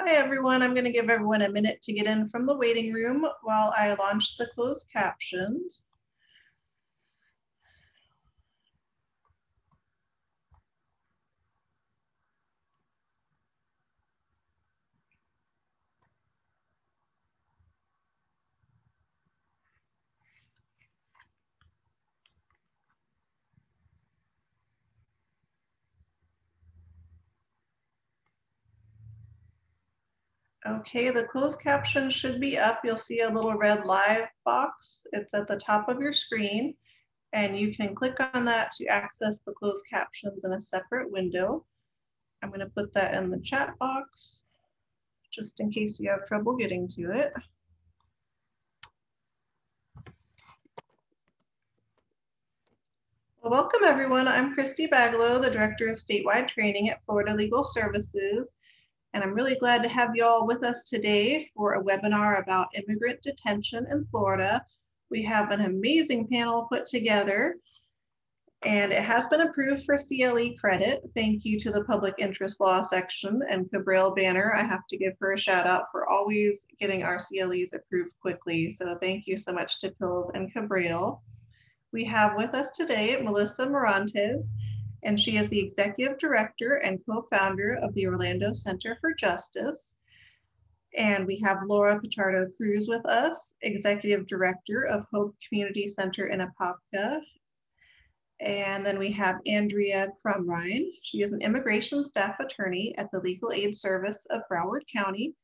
Hi, everyone. I'm going to give everyone a minute to get in from the waiting room while I launch the closed captions. Okay, the closed caption should be up. You'll see a little red live box. It's at the top of your screen and you can click on that to access the closed captions in a separate window. I'm gonna put that in the chat box just in case you have trouble getting to it. Well, welcome everyone. I'm Christy Baglow, the Director of Statewide Training at Florida Legal Services and I'm really glad to have you all with us today for a webinar about immigrant detention in Florida. We have an amazing panel put together and it has been approved for CLE credit. Thank you to the public interest law section and Cabral Banner. I have to give her a shout out for always getting our CLEs approved quickly. So thank you so much to PILS and Cabral. We have with us today Melissa Morantes and she is the executive director and co-founder of the Orlando Center for Justice. And we have Laura Pichardo Cruz with us, executive director of Hope Community Center in Apopka. And then we have Andrea Crumrine. She is an immigration staff attorney at the Legal Aid Service of Broward County.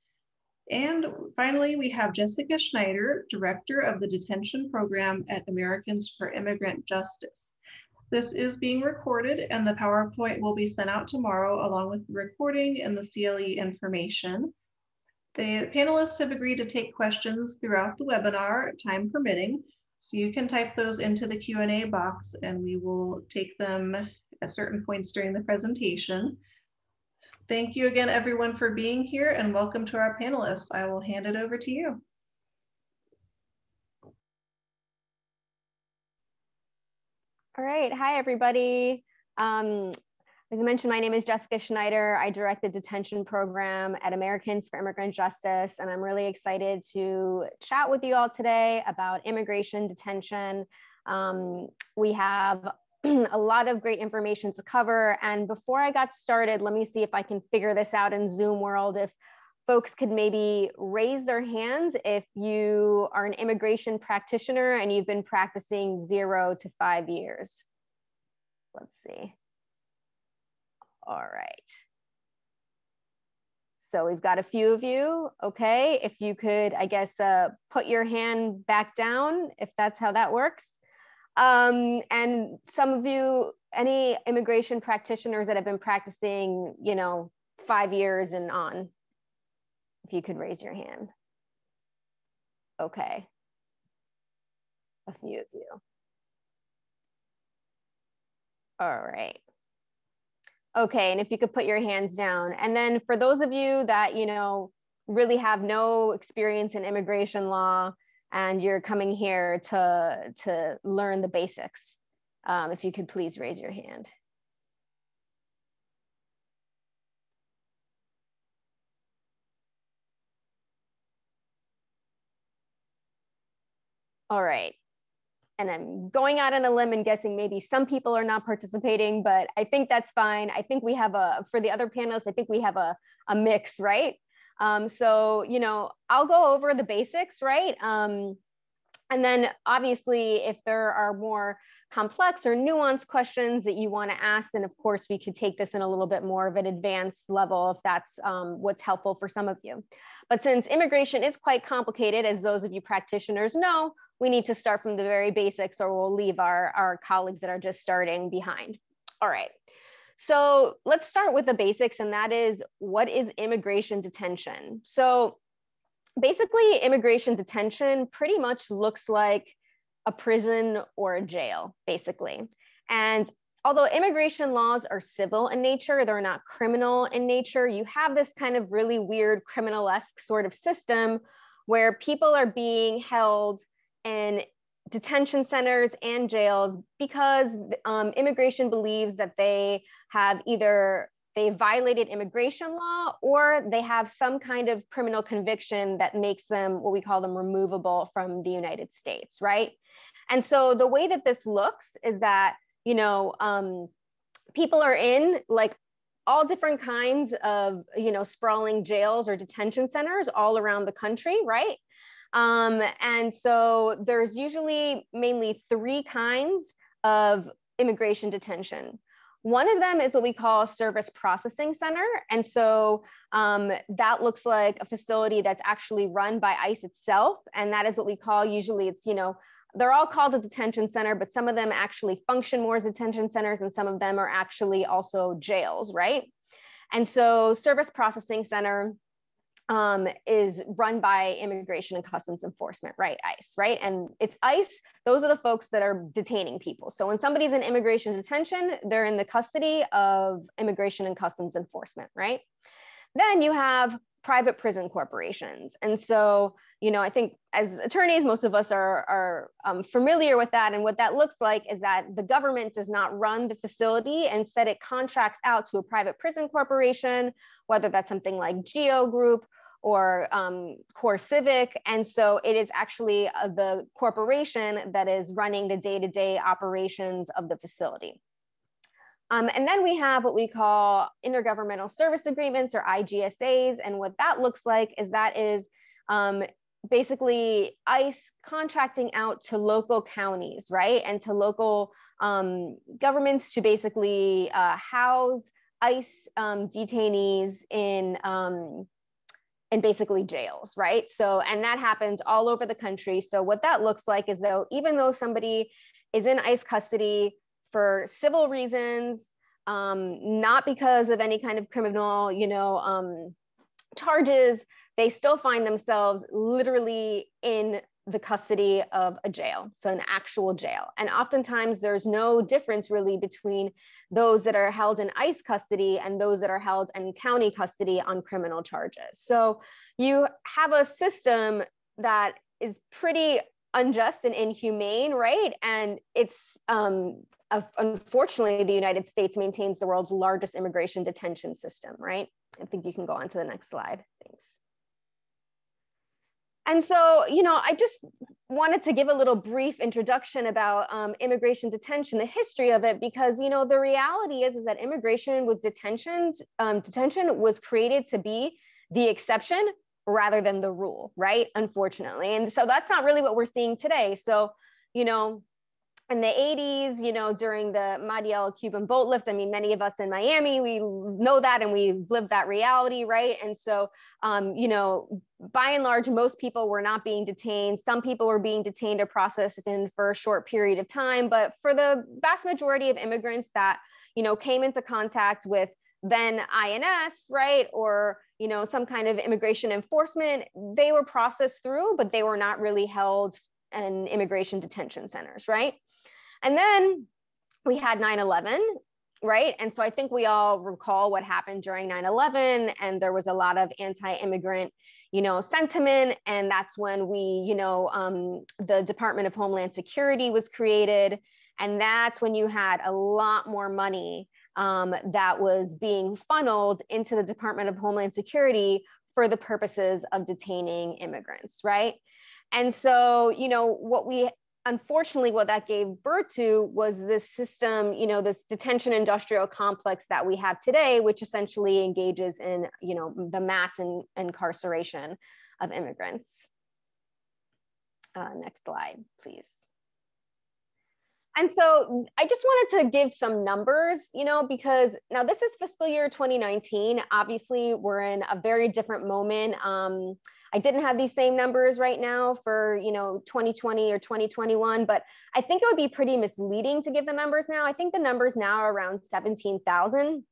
And finally, we have Jessica Schneider, director of the detention program at Americans for Immigrant Justice. This is being recorded and the PowerPoint will be sent out tomorrow along with the recording and the CLE information. The panelists have agreed to take questions throughout the webinar, time permitting. So you can type those into the Q&A box and we will take them at certain points during the presentation. Thank you again, everyone, for being here and welcome to our panelists. I will hand it over to you. All right. Hi, everybody. Um, as I mentioned, my name is Jessica Schneider. I direct the detention program at Americans for Immigrant Justice, and I'm really excited to chat with you all today about immigration detention. Um, we have a lot of great information to cover. And before I got started, let me see if I can figure this out in Zoom world. If folks could maybe raise their hands if you are an immigration practitioner and you've been practicing zero to five years. Let's see. All right. So we've got a few of you. Okay, if you could, I guess, uh, put your hand back down, if that's how that works. Um, and some of you, any immigration practitioners that have been practicing, you know, five years and on, if you could raise your hand. Okay. A few of you. All right. Okay, and if you could put your hands down. And then for those of you that, you know, really have no experience in immigration law and you're coming here to, to learn the basics, um, if you could please raise your hand. All right. And I'm going out on a limb and guessing maybe some people are not participating, but I think that's fine. I think we have a, for the other panelists, I think we have a, a mix, right? Um, so, you know, I'll go over the basics, right? Um, and then obviously, if there are more complex or nuanced questions that you want to ask, then of course we could take this in a little bit more of an advanced level if that's um, what's helpful for some of you. But since immigration is quite complicated, as those of you practitioners know, we need to start from the very basics or we'll leave our, our colleagues that are just starting behind. All right. So let's start with the basics, and that is what is immigration detention? So basically, immigration detention pretty much looks like a prison or a jail, basically. And although immigration laws are civil in nature, they're not criminal in nature, you have this kind of really weird criminal-esque sort of system where people are being held in detention centers and jails because um, immigration believes that they have either they violated immigration law or they have some kind of criminal conviction that makes them what we call them removable from the United States, right? And so the way that this looks is that, you know, um, people are in like all different kinds of, you know, sprawling jails or detention centers all around the country, right? Um, and so there's usually mainly three kinds of immigration detention. One of them is what we call service processing center. And so um, that looks like a facility that's actually run by ICE itself. And that is what we call usually it's, you know, they're all called a detention center, but some of them actually function more as detention centers and some of them are actually also jails, right? And so service processing center um, is run by Immigration and Customs Enforcement, right? ICE, right? And it's ICE, those are the folks that are detaining people. So when somebody's in immigration detention, they're in the custody of Immigration and Customs Enforcement, right? Then you have private prison corporations. And so, you know, I think as attorneys, most of us are, are um, familiar with that. And what that looks like is that the government does not run the facility. Instead, it contracts out to a private prison corporation, whether that's something like GEO Group or um, CoreCivic. And so it is actually uh, the corporation that is running the day-to-day -day operations of the facility. Um, and then we have what we call intergovernmental service agreements or IGSAs. And what that looks like is that is um, basically ICE contracting out to local counties, right? And to local um, governments to basically uh, house ICE um, detainees in, um, in basically jails, right? So, and that happens all over the country. So what that looks like is though, even though somebody is in ICE custody, for civil reasons, um, not because of any kind of criminal, you know, um, charges, they still find themselves literally in the custody of a jail, so an actual jail. And oftentimes there's no difference really between those that are held in ICE custody and those that are held in county custody on criminal charges. So you have a system that is pretty unjust and inhumane, right? And it's um, unfortunately, the United States maintains the world's largest immigration detention system, right? I think you can go on to the next slide. Thanks. And so, you know, I just wanted to give a little brief introduction about um, immigration detention, the history of it, because, you know, the reality is, is that immigration was detention, um, detention was created to be the exception rather than the rule, right? Unfortunately. And so that's not really what we're seeing today. So, you know, in the 80s, you know, during the Mariel Cuban boat lift, I mean, many of us in Miami, we know that and we live that reality, right? And so, um, you know, by and large, most people were not being detained. Some people were being detained or processed in for a short period of time. But for the vast majority of immigrants that, you know, came into contact with then INS, right? Or, you know, some kind of immigration enforcement, they were processed through, but they were not really held in immigration detention centers, right? And then we had 9 11, right? And so I think we all recall what happened during 9 11, and there was a lot of anti immigrant you know, sentiment. And that's when we, you know, um, the Department of Homeland Security was created. And that's when you had a lot more money um, that was being funneled into the Department of Homeland Security for the purposes of detaining immigrants, right? And so, you know, what we unfortunately what that gave birth to was this system you know this detention industrial complex that we have today which essentially engages in you know the mass in, incarceration of immigrants uh, next slide please and so I just wanted to give some numbers, you know, because now this is fiscal year 2019. Obviously, we're in a very different moment. Um, I didn't have these same numbers right now for, you know, 2020 or 2021, but I think it would be pretty misleading to give the numbers now. I think the numbers now are around 17,000.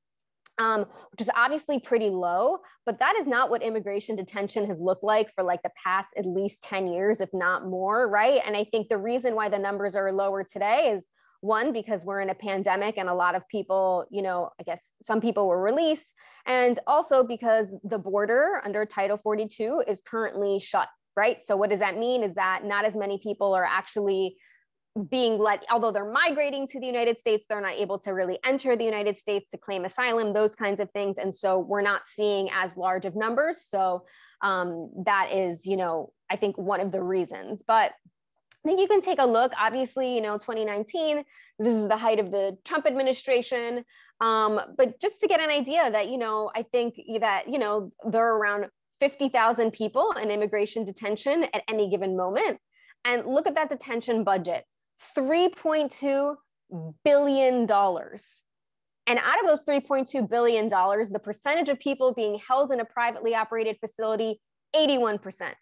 Um, which is obviously pretty low, but that is not what immigration detention has looked like for like the past at least 10 years, if not more, right? And I think the reason why the numbers are lower today is one because we're in a pandemic and a lot of people you know i guess some people were released and also because the border under title 42 is currently shut right so what does that mean is that not as many people are actually being let, although they're migrating to the United States, they're not able to really enter the United States to claim asylum, those kinds of things. And so we're not seeing as large of numbers. So um, that is, you know, I think one of the reasons. But I think you can take a look. Obviously, you know, 2019, this is the height of the Trump administration. Um, but just to get an idea that, you know, I think that, you know, there are around 50,000 people in immigration detention at any given moment. And look at that detention budget $3.2 billion. And out of those $3.2 billion, the percentage of people being held in a privately operated facility, 81%.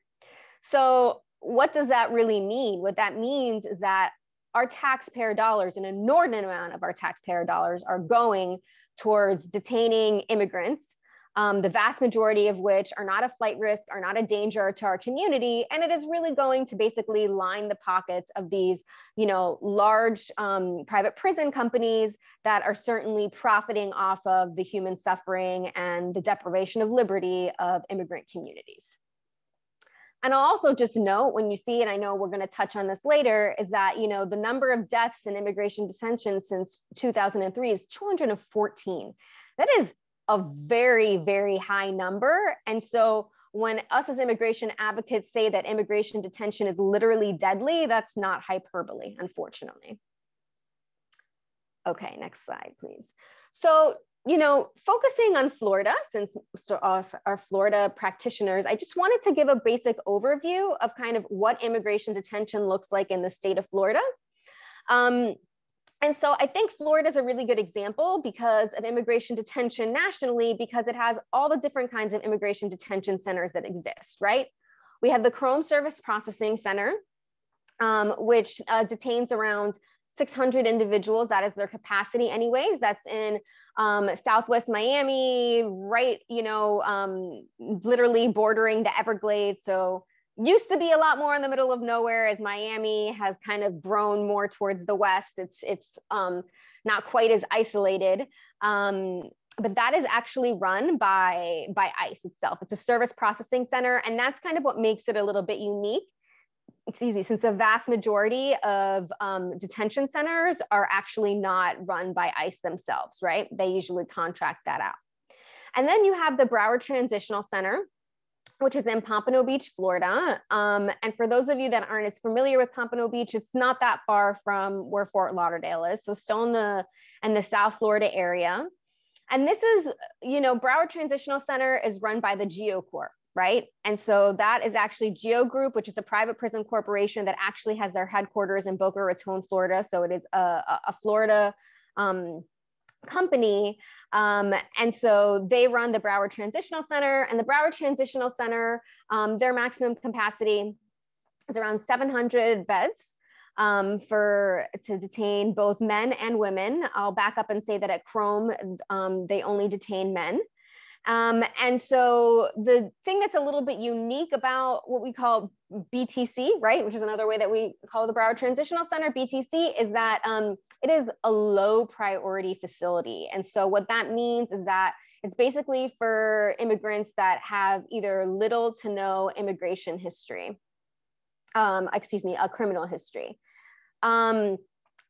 So, what does that really mean? What that means is that our taxpayer dollars, an inordinate amount of our taxpayer dollars, are going towards detaining immigrants um, the vast majority of which are not a flight risk, are not a danger to our community. And it is really going to basically line the pockets of these, you know, large um, private prison companies that are certainly profiting off of the human suffering and the deprivation of liberty of immigrant communities. And I'll also just note when you see, and I know we're going to touch on this later, is that you know the number of deaths in immigration detention since 2003 is 214. That is a very, very high number. And so when us as immigration advocates say that immigration detention is literally deadly, that's not hyperbole, unfortunately. Okay, next slide, please. So, you know, focusing on Florida, since us are Florida practitioners, I just wanted to give a basic overview of kind of what immigration detention looks like in the state of Florida. Um, and so I think Florida is a really good example because of immigration detention nationally, because it has all the different kinds of immigration detention centers that exist, right? We have the Krome Service Processing Center, um, which uh, detains around 600 individuals. That is their capacity, anyways. That's in um, Southwest Miami, right? You know, um, literally bordering the Everglades. So used to be a lot more in the middle of nowhere as Miami has kind of grown more towards the west. It's it's um, not quite as isolated. Um, but that is actually run by by ICE itself. It's a service processing center, and that's kind of what makes it a little bit unique. Excuse me, since the vast majority of um, detention centers are actually not run by ICE themselves, right? They usually contract that out. And then you have the Broward Transitional Center, which is in Pompano Beach, Florida. Um, and for those of you that aren't as familiar with Pompano Beach, it's not that far from where Fort Lauderdale is. So still in the in the South Florida area. And this is, you know, Broward Transitional Center is run by the GEO Corp, right? And so that is actually GEO Group, which is a private prison corporation that actually has their headquarters in Boca Raton, Florida. So it is a, a Florida um, company. Um, and so they run the Broward Transitional Center and the Broward Transitional Center, um, their maximum capacity is around 700 beds um, for to detain both men and women. I'll back up and say that at Krome, um, they only detain men. Um, and so the thing that's a little bit unique about what we call BTC, right, which is another way that we call the Broward Transitional Center, BTC, is that um, it is a low priority facility. And so what that means is that it's basically for immigrants that have either little to no immigration history, um, excuse me, a criminal history. Um,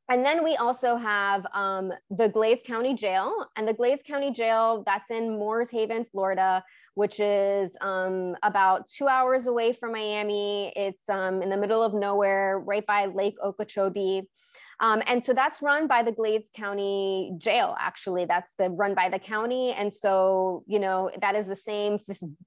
and then we also have um, the Glades County Jail, and the Glades County Jail that's in Moores Haven, Florida, which is um, about two hours away from Miami. It's um, in the middle of nowhere, right by Lake Okeechobee. Um, and so that's run by the Glades County Jail, actually. That's the run by the county. And so, you know, that is the same,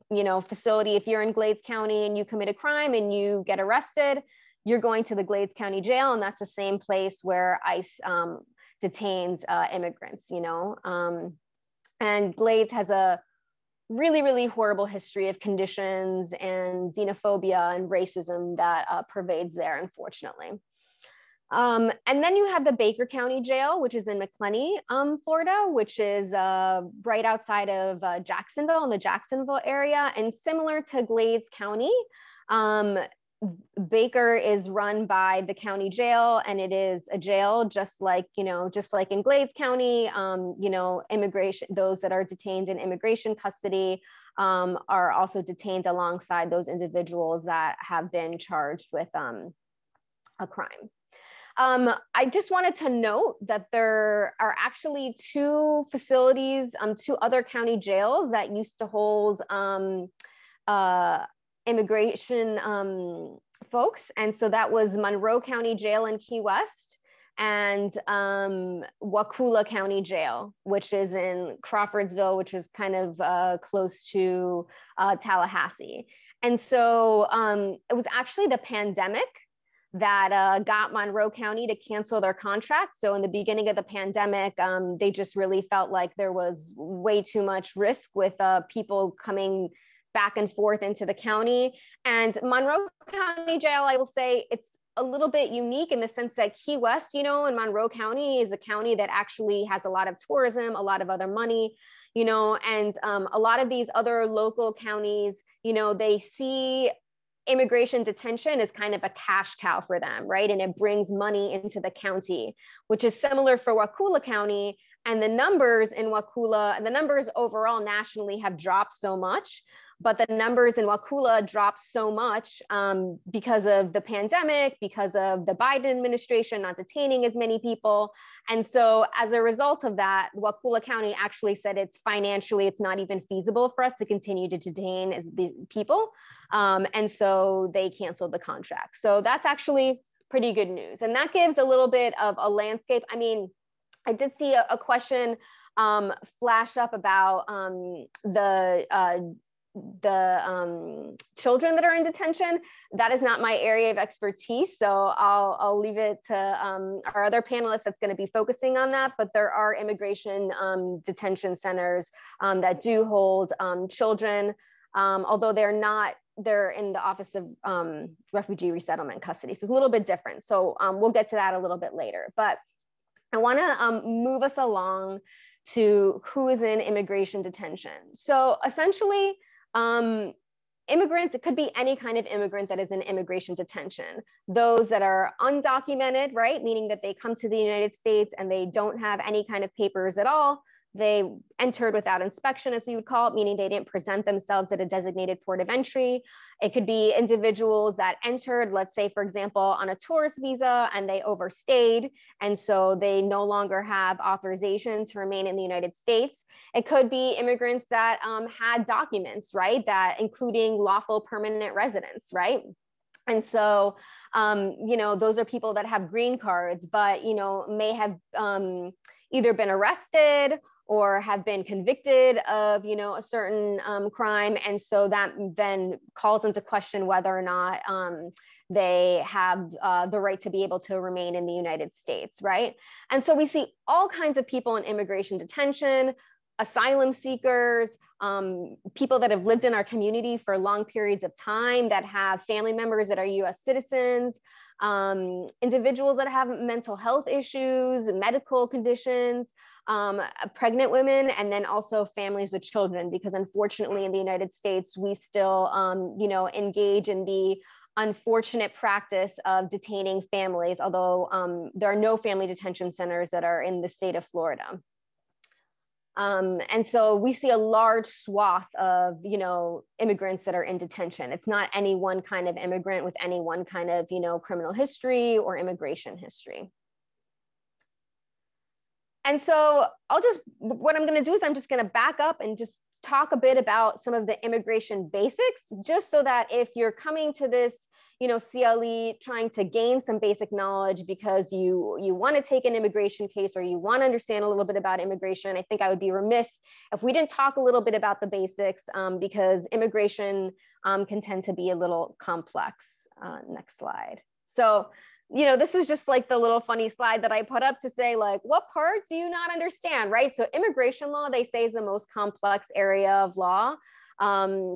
you know, facility. If you're in Glades County and you commit a crime and you get arrested, you're going to the Glades County Jail. And that's the same place where ICE um, detains uh, immigrants, you know. Um, and Glades has a really, really horrible history of conditions and xenophobia and racism that uh, pervades there, unfortunately. Um, and then you have the Baker County Jail, which is in Macclenny, um, Florida, which is uh, right outside of uh, Jacksonville in the Jacksonville area. And similar to Glades County, um, Baker is run by the county jail and it is a jail just like, you know, just like in Glades County, um, you know, immigration, those that are detained in immigration custody um, are also detained alongside those individuals that have been charged with um, a crime. Um, I just wanted to note that there are actually two facilities, um, two other county jails that used to hold um, uh, immigration um, folks. And so that was Monroe County Jail in Key West and um, Wakulla County Jail, which is in Crawfordsville, which is kind of uh, close to uh, Tallahassee. And so um, it was actually the pandemic that uh, got Monroe County to cancel their contract. So in the beginning of the pandemic, um, they just really felt like there was way too much risk with uh, people coming back and forth into the county. And Monroe County Jail, I will say, it's a little bit unique in the sense that Key West, you know, in Monroe County is a county that actually has a lot of tourism, a lot of other money, you know, and um, a lot of these other local counties, you know, they see immigration detention is kind of a cash cow for them, right? And it brings money into the county, which is similar for Wakulla County. And the numbers in Wakulla, and the numbers overall nationally have dropped so much but the numbers in Wakulla dropped so much um, because of the pandemic, because of the Biden administration not detaining as many people. And so as a result of that, Wakulla County actually said it's financially, it's not even feasible for us to continue to detain as the people. Um, and so they canceled the contract. So that's actually pretty good news. And that gives a little bit of a landscape. I mean, I did see a, a question um, flash up about um, the uh, the um, children that are in detention. That is not my area of expertise, so I'll, I'll leave it to um, our other panelists that's going to be focusing on that. But there are immigration um, detention centers um, that do hold um, children, um, although they're not. They're in the Office of Refugee Resettlement Custody, so it's a little bit different. So we'll get to that a little bit later. But I want to move us along to who is in immigration detention. So essentially, um, immigrants, it could be any kind of immigrant that is in immigration detention. Those that are undocumented, right? Meaning that they come to the United States and they don't have any kind of papers at all. They entered without inspection, as we would call it, meaning they didn't present themselves at a designated port of entry. It could be individuals that entered, let's say, for example, on a tourist visa and they overstayed. And so they no longer have authorization to remain in the United States. It could be immigrants that um, had documents, right? That including lawful permanent residence, right? And so, um, you know, those are people that have green cards, but, you know, may have um, either been arrested or have been convicted of you know a certain um, crime. And so that then calls into question whether or not um, they have uh, the right to be able to remain in the united states right? And so we see all kinds of people in immigration detention asylum seekers um, people that have lived in our community for long periods of time that have family members that are us citizens um, individuals that have mental health issues medical conditions um, pregnant women and then also families with children because unfortunately in the united states we still um, you know engage in the unfortunate practice of detaining families although um, there are no family detention centers that are in the state of florida um, and so we see a large swath of, you know, immigrants that are in detention. It's not any one kind of immigrant with any one kind of, you know, criminal history or immigration history. And so I'll just, what I'm going to do is I'm just going to back up and just talk a bit about some of the immigration basics, just so that if you're coming to this, you know, CLE trying to gain some basic knowledge because you you want to take an immigration case or you want to understand a little bit about immigration, I think I would be remiss if we didn't talk a little bit about the basics um, because immigration um, can tend to be a little complex. Uh, next slide. So you know, this is just like the little funny slide that I put up to say, like, what part do you not understand, right? So, immigration law, they say, is the most complex area of law um,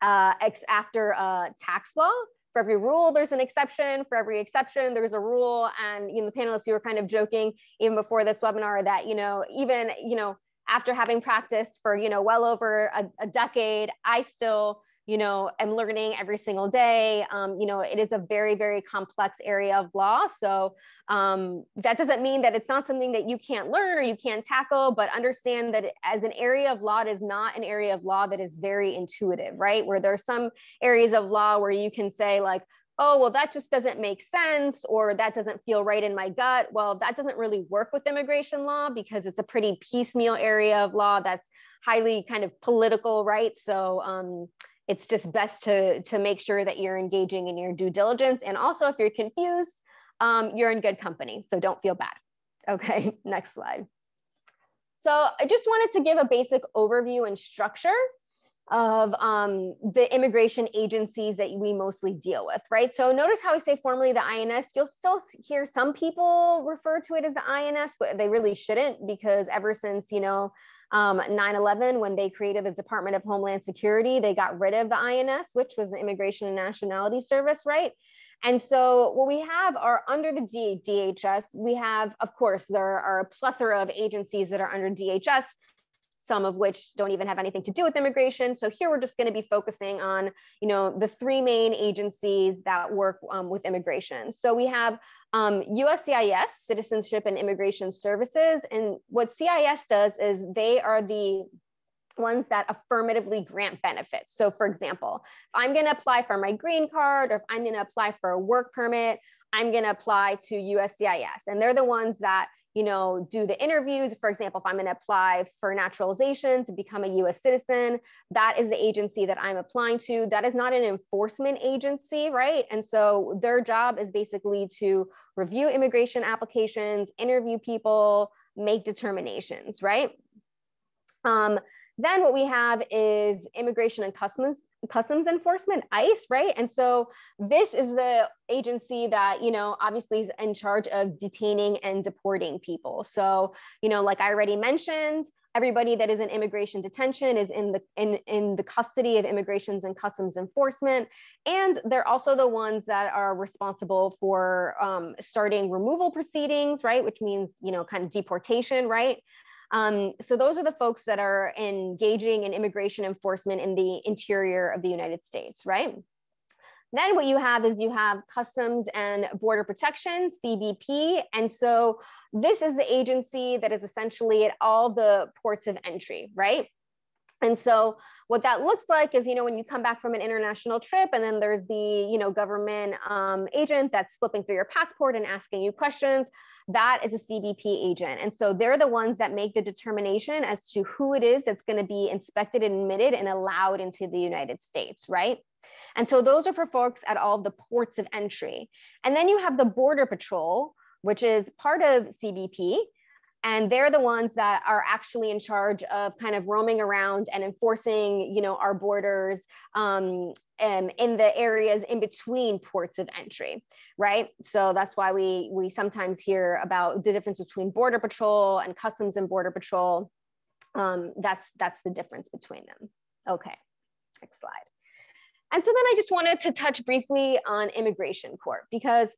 uh, after uh, tax law. For every rule, there's an exception. For every exception, there's a rule. And, you know, the panelists, you were kind of joking even before this webinar that, you know, even, you know, after having practiced for, you know, well over a, a decade, I still, you know, am learning every single day. Um, you know, it is a very, very complex area of law. So um, that doesn't mean that it's not something that you can't learn or you can't tackle, but understand that as an area of law, it is not an area of law that is very intuitive, right? Where there are some areas of law where you can say like, oh, well, that just doesn't make sense or that doesn't feel right in my gut. Well, that doesn't really work with immigration law because it's a pretty piecemeal area of law that's highly kind of political, right? So um, it's just best to, to make sure that you're engaging in your due diligence. And also, if you're confused, um, you're in good company. So don't feel bad. Okay, next slide. So I just wanted to give a basic overview and structure of um, the immigration agencies that we mostly deal with, right? So notice how I say formally the INS, you'll still hear some people refer to it as the INS, but they really shouldn't because ever since, you know, 9-11, um, when they created the Department of Homeland Security, they got rid of the INS, which was the Immigration and Nationality Service, right? And so what we have are under the DHS, we have, of course, there are a plethora of agencies that are under DHS, some of which don't even have anything to do with immigration. So here we're just going to be focusing on, you know, the three main agencies that work um, with immigration. So we have um, USCIS, Citizenship and Immigration Services. And what CIS does is they are the ones that affirmatively grant benefits. So for example, if I'm gonna apply for my green card or if I'm gonna apply for a work permit, I'm gonna apply to USCIS. And they're the ones that you know, do the interviews. For example, if I'm going to apply for naturalization to become a US citizen, that is the agency that I'm applying to. That is not an enforcement agency, right? And so their job is basically to review immigration applications, interview people, make determinations, right? Um, then what we have is immigration and customs customs enforcement ice right? And so this is the agency that you know obviously is in charge of detaining and deporting people. So you know like i already mentioned everybody that is in immigration detention is in the in, in the custody of immigrations and customs enforcement. And they're also the ones that are responsible for um, starting removal proceedings right? Which means you know kind of deportation right um, so those are the folks that are engaging in immigration enforcement in the interior of the United States, right? Then what you have is you have Customs and Border Protection, CBP. And so this is the agency that is essentially at all the ports of entry, right? And so what that looks like is, you know, when you come back from an international trip and then there's the, you know, government um, agent that's flipping through your passport and asking you questions, that is a CBP agent. And so they're the ones that make the determination as to who it is that's going to be inspected and admitted and allowed into the United States, right? And so those are for folks at all the ports of entry. And then you have the Border Patrol, which is part of CBP and they're the ones that are actually in charge of kind of roaming around and enforcing you know our borders um, um, in the areas in between ports of entry right? So that's why we we sometimes hear about the difference between border patrol and customs and border patrol. Um, that's that's the difference between them. Okay next slide. And so then i just wanted to touch briefly on immigration court because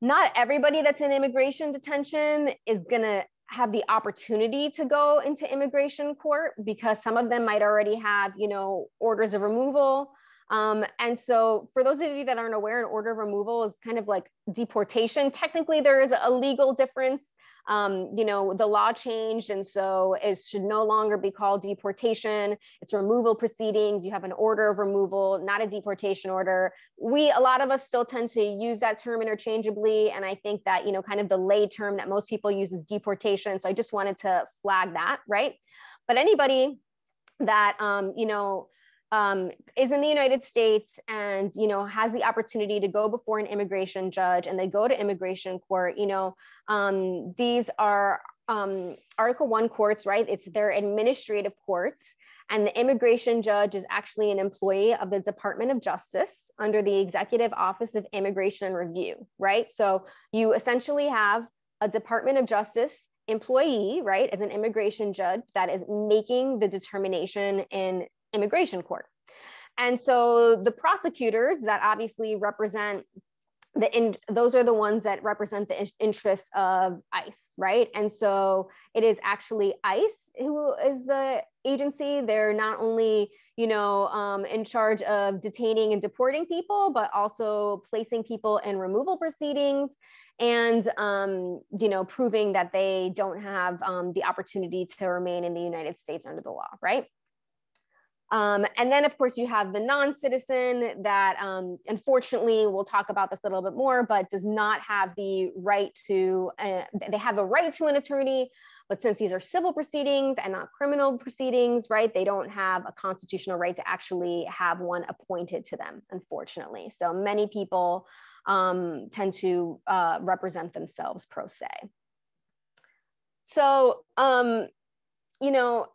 not everybody that's in immigration detention is going to have the opportunity to go into immigration court because some of them might already have, you know, orders of removal. Um, and so for those of you that aren't aware, an order of removal is kind of like deportation. Technically, there is a legal difference um, you know, the law changed, and so it should no longer be called deportation. It's removal proceedings. You have an order of removal, not a deportation order. We, a lot of us still tend to use that term interchangeably, and I think that, you know, kind of the lay term that most people use is deportation. So I just wanted to flag that, right? But anybody that, um, you know, um, is in the United States and you know has the opportunity to go before an immigration judge and they go to immigration court, you know, um, these are um, Article One courts, right? It's their administrative courts, and the immigration judge is actually an employee of the Department of Justice under the Executive Office of Immigration and Review, right? So you essentially have a Department of Justice employee, right, as an immigration judge that is making the determination in immigration court. And so the prosecutors that obviously represent the in, those are the ones that represent the interests of ICE, right? And so it is actually ICE who is the agency. They're not only, you know, um, in charge of detaining and deporting people, but also placing people in removal proceedings and, um, you know, proving that they don't have um, the opportunity to remain in the United States under the law, right? Um, and then, of course, you have the non-citizen that, um, unfortunately, we'll talk about this a little bit more, but does not have the right to, uh, they have a right to an attorney, but since these are civil proceedings and not criminal proceedings, right, they don't have a constitutional right to actually have one appointed to them, unfortunately. So many people um, tend to uh, represent themselves pro se. So, um, you know,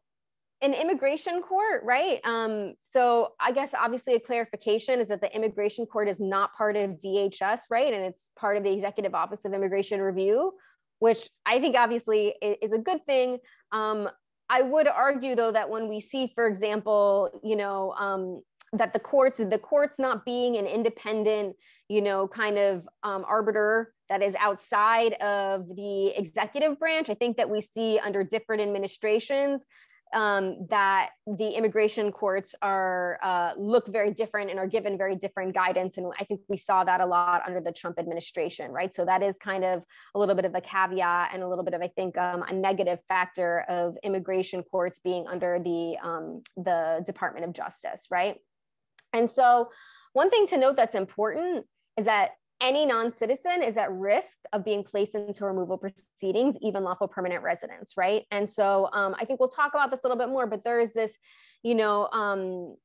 an immigration court, right? Um, so I guess obviously a clarification is that the immigration court is not part of DHS, right? And it's part of the Executive Office of Immigration Review, which I think obviously is a good thing. Um, I would argue though that when we see, for example, you know, um, that the courts, the courts not being an independent, you know, kind of um, arbiter that is outside of the executive branch. I think that we see under different administrations um, that the immigration courts are uh, look very different and are given very different guidance. And I think we saw that a lot under the Trump administration, right? So that is kind of a little bit of a caveat and a little bit of, I think, um, a negative factor of immigration courts being under the, um, the Department of Justice, right? And so one thing to note that's important is that any non-citizen is at risk of being placed into removal proceedings, even lawful permanent residents, right? And so um, I think we'll talk about this a little bit more, but there is this, you know, um,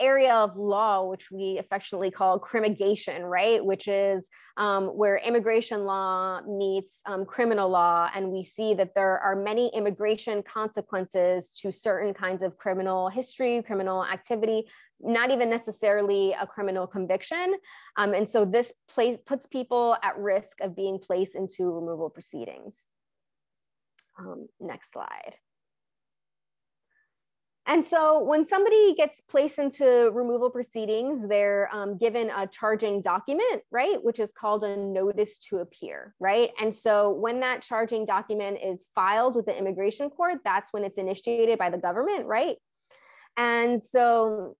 area of law, which we affectionately call crimmigration, right? Which is um, where immigration law meets um, criminal law. And we see that there are many immigration consequences to certain kinds of criminal history, criminal activity, not even necessarily a criminal conviction. Um, and so this place puts people at risk of being placed into removal proceedings. Um, next slide. And so when somebody gets placed into removal proceedings, they're um, given a charging document, right? Which is called a notice to appear, right? And so when that charging document is filed with the immigration court, that's when it's initiated by the government, right? And so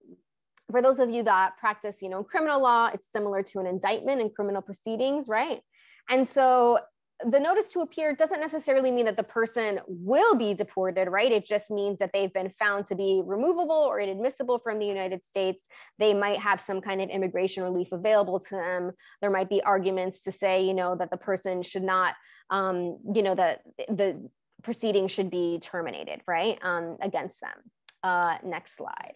for those of you that practice, you know, criminal law, it's similar to an indictment in criminal proceedings, right? And so the notice to appear doesn't necessarily mean that the person will be deported, right? It just means that they've been found to be removable or inadmissible from the United States. They might have some kind of immigration relief available to them. There might be arguments to say, you know, that the person should not, um, you know, that the proceeding should be terminated, right, um, against them. Uh, next slide.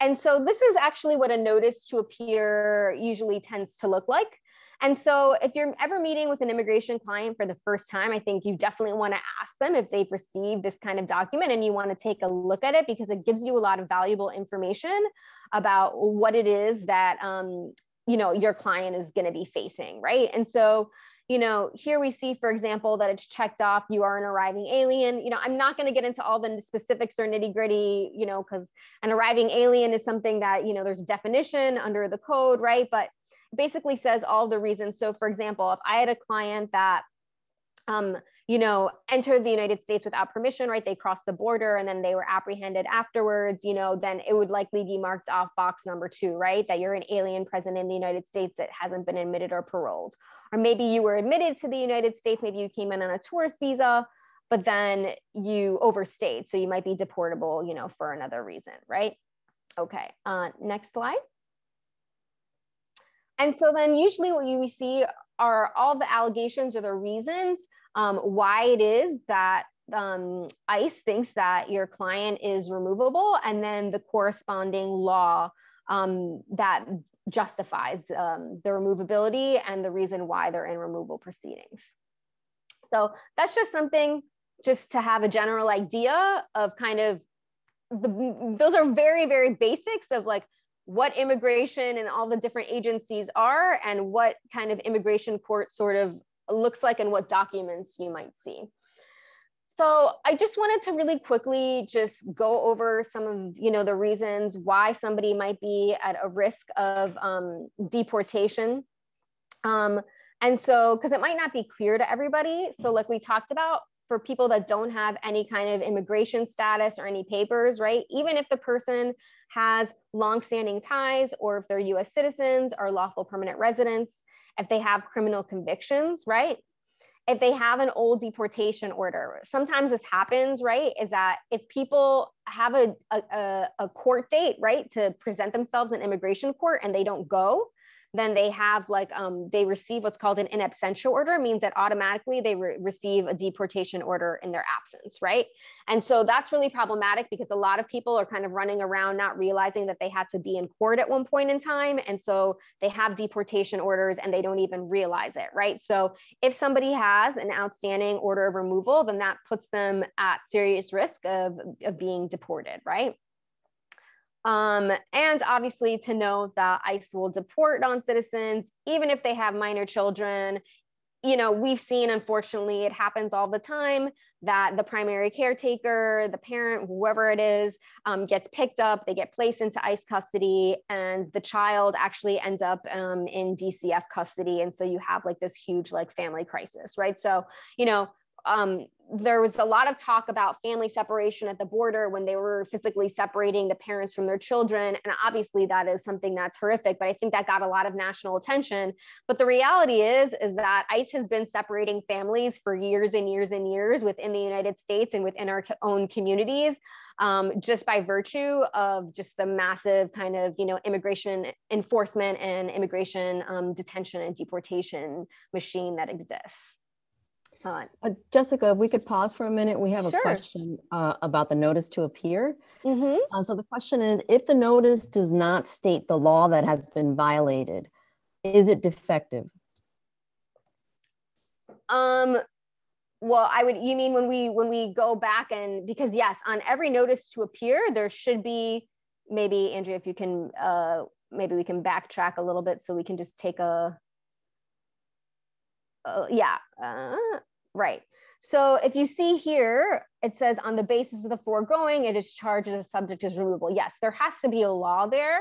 And so this is actually what a notice to appear usually tends to look like. And so if you're ever meeting with an immigration client for the first time, I think you definitely want to ask them if they've received this kind of document and you want to take a look at it because it gives you a lot of valuable information about what it is that um, you know your client is going to be facing, right? And so you know, here we see, for example, that it's checked off, you are an arriving alien. You know, I'm not going to get into all the specifics or nitty gritty, you know, because an arriving alien is something that, you know, there's a definition under the code, right? But basically says all the reasons. So for example, if I had a client that, um, you know, entered the United States without permission, right? They crossed the border and then they were apprehended afterwards, you know, then it would likely be marked off box number two, right? That you're an alien present in the United States that hasn't been admitted or paroled. Or maybe you were admitted to the United States, maybe you came in on a tourist visa, but then you overstayed. So you might be deportable, you know, for another reason, right? Okay, uh, next slide. And so then usually what you we see are all the allegations or the reasons um, why it is that um, ICE thinks that your client is removable and then the corresponding law um, that justifies um, the removability and the reason why they're in removal proceedings. So that's just something just to have a general idea of kind of the, those are very, very basics of like what immigration and all the different agencies are and what kind of immigration court sort of looks like and what documents you might see. So I just wanted to really quickly just go over some of you know the reasons why somebody might be at a risk of um, deportation. Um, and so, because it might not be clear to everybody. So like we talked about, for people that don't have any kind of immigration status or any papers, right? Even if the person has longstanding ties or if they're US citizens or lawful permanent residents, if they have criminal convictions, right? if they have an old deportation order. Sometimes this happens, right? Is that if people have a, a, a court date, right, to present themselves in immigration court and they don't go, then they have like um, they receive what's called an in absentia order means that automatically they re- receive a deportation order in their absence right? And so that's really problematic because a lot of people are kind of running around not realizing that they had to be in court at one point in time and so they have deportation orders and they don't even realize it right? So if somebody has an outstanding order of removal then that puts them at serious risk of, of being deported right um, and obviously to know that ICE will deport non-citizens, even if they have minor children. You know, we've seen, unfortunately, it happens all the time that the primary caretaker, the parent, whoever it is, um, gets picked up, they get placed into ICE custody, and the child actually ends up um, in DCF custody. And so you have like this huge like family crisis, right? So, you know, um, there was a lot of talk about family separation at the border when they were physically separating the parents from their children. And obviously that is something that's horrific, but I think that got a lot of national attention. But the reality is, is that ICE has been separating families for years and years and years within the United States and within our own communities, um, just by virtue of just the massive kind of, you know, immigration enforcement and immigration um, detention and deportation machine that exists. Uh, Jessica, if we could pause for a minute. We have a question uh, about the notice to appear. Mm-hmm. Uh, so the question is, if the notice does not state the law that has been violated, is it defective? Um, well, I would, you mean when we, when we go back and, because yes, on every notice to appear, there should be, maybe Andrea, if you can, uh, maybe we can backtrack a little bit so we can just take a, uh, yeah, uh, Right. So if you see here, it says on the basis of the foregoing, it is charged a subject is removable. Yes, there has to be a law there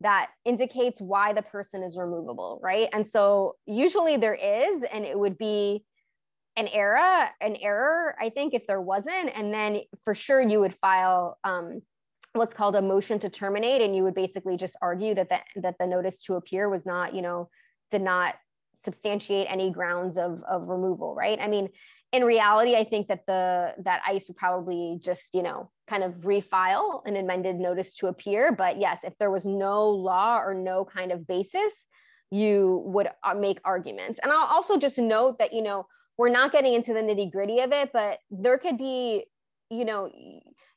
that indicates why the person is removable, right? And so usually there is, and it would be an error, an error, I think, if there wasn't. And then for sure you would file um, what's called a motion to terminate, and you would basically just argue that the, that the notice to appear was not, you know, did not substantiate any grounds of, of removal, right? I mean, in reality, I think that the that ICE would probably just, you know, kind of refile an amended notice to appear. But yes, if there was no law or no kind of basis, you would uh, make arguments. And I'll also just note that, you know, we're not getting into the nitty gritty of it, but there could be, you know,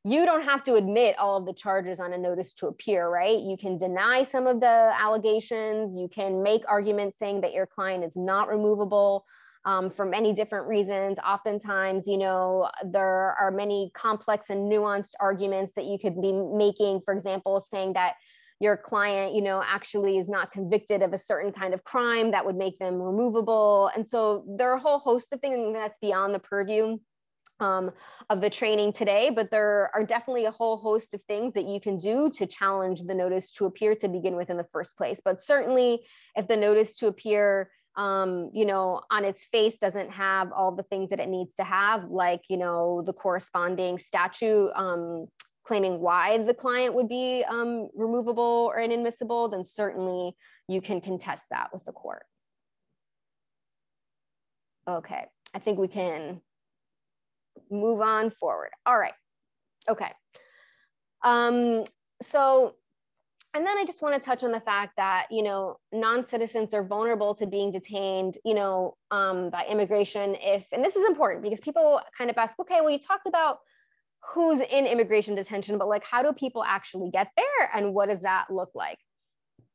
you don't have to admit all of the charges on a notice to appear, right? You can deny some of the allegations. You can make arguments saying that your client is not removable um, for many different reasons. Oftentimes, you know, there are many complex and nuanced arguments that you could be making. For example, saying that your client, you know, actually is not convicted of a certain kind of crime that would make them removable. And so there are a whole host of things that's beyond the purview um, of the training today, but there are definitely a whole host of things that you can do to challenge the notice to appear to begin with in the first place. But certainly, if the notice to appear, um, you know, on its face doesn't have all the things that it needs to have, like, you know, the corresponding statute um, claiming why the client would be um, removable or inadmissible, then certainly you can contest that with the court. Okay, I think we can move on forward. All right. Okay. Um, so, and then I just want to touch on the fact that, you know, non-citizens are vulnerable to being detained, you know, um, by immigration if, and this is important because people kind of ask, okay, well, you talked about who's in immigration detention, but like, how do people actually get there? And what does that look like?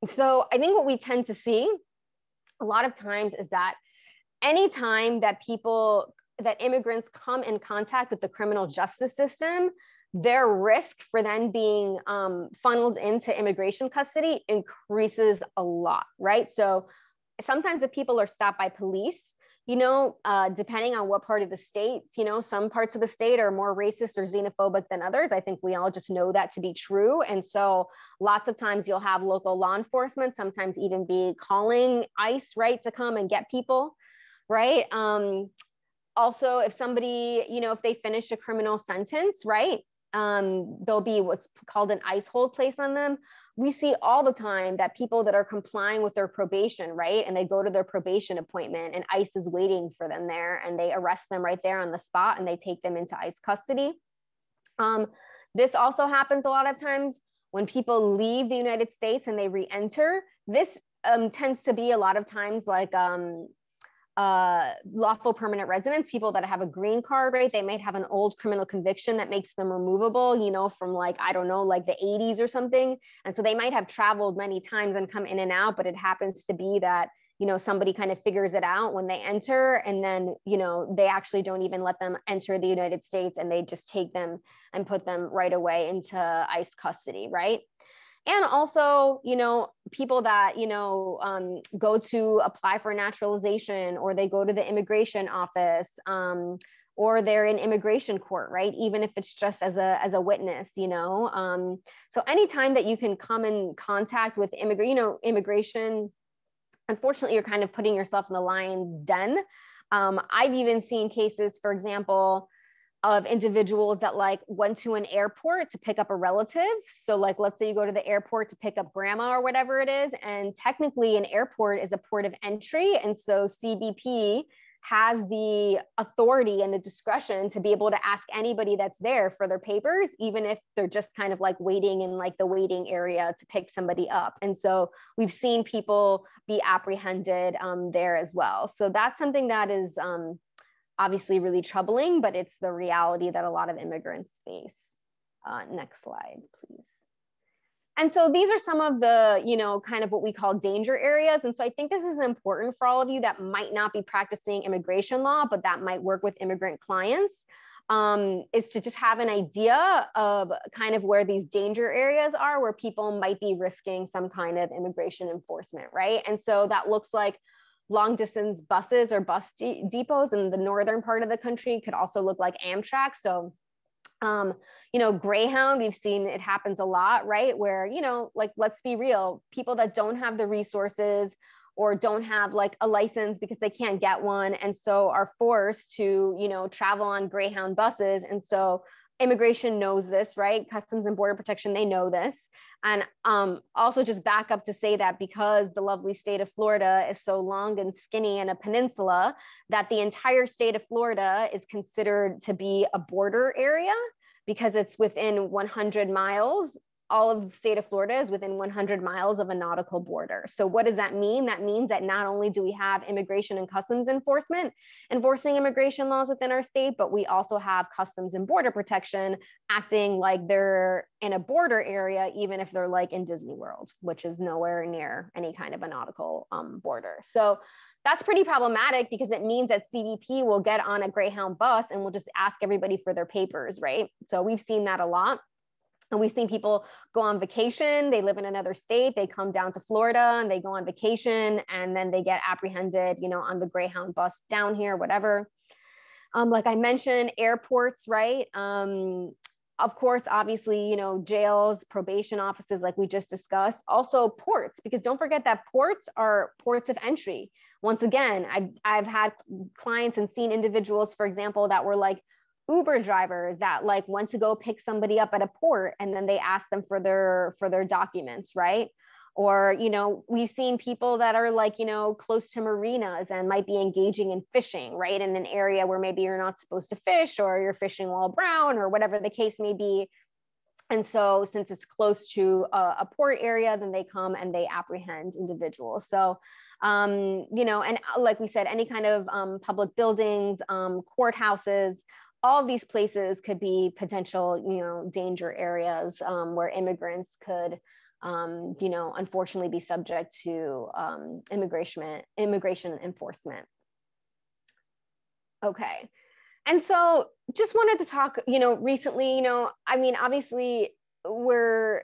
So I think what we tend to see a lot of times is that anytime that people that immigrants come in contact with the criminal justice system, their risk for then being um, funneled into immigration custody increases a lot, right? So sometimes if people are stopped by police, you know, uh, depending on what part of the states, you know, some parts of the state are more racist or xenophobic than others. I think we all just know that to be true. And so lots of times you'll have local law enforcement, sometimes even be calling ICE, right, to come and get people, right? Um, also if somebody you know if they finish a criminal sentence right um, there'll be what's called an ICE hold placed on them. We see all the time that people that are complying with their probation, right? And they go to their probation appointment and ICE is waiting for them there and they arrest them right there on the spot and they take them into ICE custody. Um, this also happens a lot of times when people leave the United States and they re-enter. This um, tends to be a lot of times like um, uh, lawful permanent residents, people that have a green card, right? They might have an old criminal conviction that makes them removable, you know, from like, I don't know, like the 80s or something. And so they might have traveled many times and come in and out, but it happens to be that, you know, somebody kind of figures it out when they enter and then, you know, they actually don't even let them enter the United States and they just take them and put them right away into ICE custody, right? And also you know people that you know um, go to apply for naturalization or they go to the immigration office um, or they're in immigration court right? Even if it's just as a as a witness you know? Um, so anytime that you can come in contact with immigrant you know immigration unfortunately you're kind of putting yourself in the lion's den. Um, i've even seen cases for example of individuals that like went to an airport to pick up a relative. So like let's say you go to the airport to pick up grandma or whatever it is and technically an airport is a port of entry. And so CBP has the authority and the discretion to be able to ask anybody that's there for their papers even if they're just kind of like waiting in like the waiting area to pick somebody up. And so we've seen people be apprehended um, there as well. So that's something that is um, obviously really troubling, but it's the reality that a lot of immigrants face. Uh, next slide, please. And so these are some of the, you know, kind of what we call danger areas. And so I think this is important for all of you that might not be practicing immigration law, but that might work with immigrant clients. Um, is to just have an idea of kind of where these danger areas are where people might be risking some kind of immigration enforcement, right? And so that looks like long distance buses or bus de depots in the northern part of the country could also look like Amtrak. So, um, you know, Greyhound, we've seen it happens a lot, right? Where, you know, like, let's be real, people that don't have the resources or don't have like a license because they can't get one and so are forced to you know travel on greyhound buses and so immigration knows this, right? Customs and Border Protection, they know this. And um, also just back up to say that because the lovely state of Florida is so long and skinny and a peninsula, that the entire state of Florida is considered to be a border area because it's within 100 miles all of the state of Florida is within 100 miles of a nautical border. So what does that mean? That means that not only do we have immigration and customs enforcement enforcing immigration laws within our state, but we also have customs and border protection acting like they're in a border area, even if they're like in Disney World, which is nowhere near any kind of a nautical um, border. So that's pretty problematic because it means that CBP will get on a Greyhound bus and will just ask everybody for their papers, right? So we've seen that a lot. And we've seen people go on vacation, they live in another state, they come down to Florida and they go on vacation and then they get apprehended, you know, on the Greyhound bus down here, whatever. Um, like I mentioned, airports, right? Um, of course, obviously, you know, jails, probation offices, like we just discussed, also ports, because don't forget that ports are ports of entry. Once again, I've, I've had clients and seen individuals, for example, that were like, Uber drivers that like went to go pick somebody up at a port and then they ask them for their for their documents, right? Or, you know, we've seen people that are like, you know, close to marinas and might be engaging in fishing, right? In an area where maybe you're not supposed to fish or you're fishing while brown or whatever the case may be. And so, since it's close to a, a, port area, then they come and they apprehend individuals. So, um, you know, and uh, like we said, any kind of um, public buildings, um, courthouses, all these places could be potential, you know, danger areas um, where immigrants could, um, you know, unfortunately be subject to um, immigration immigration enforcement. Okay, and so just wanted to talk, you know, recently, you know, I mean, obviously we're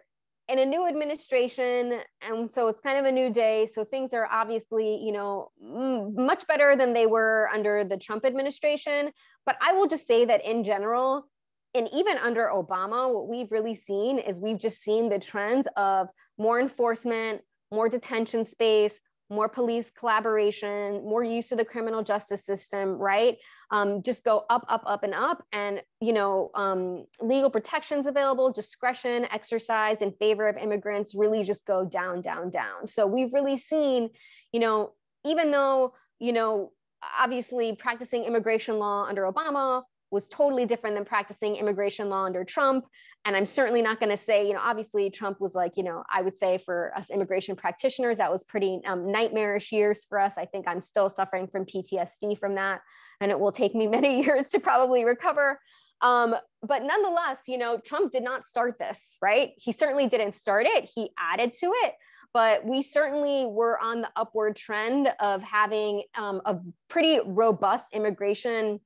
in a new administration and so it's kind of a new day so things are obviously you know much better than they were under the trump administration. But i will just say that in general and even under obama what we've really seen is we've just seen the trends of more enforcement more detention space more police collaboration, more use of the criminal justice system, right? Um, just go up, up, up, and up. And, you know, um, legal protections available, discretion exercise in favor of immigrants really just go down, down, down. So we've really seen, you know, even though, you know, obviously practicing immigration law under Obama was totally different than practicing immigration law under Trump. And I'm certainly not going to say, you know, obviously Trump was like, you know, I would say for us immigration practitioners, that was pretty um, nightmarish years for us. I think I'm still suffering from PTSD from that. And it will take me many years to probably recover. Um, but nonetheless, you know, Trump did not start this, right? He certainly didn't start it, he added to it but we certainly were on the upward trend of having um, a pretty robust immigration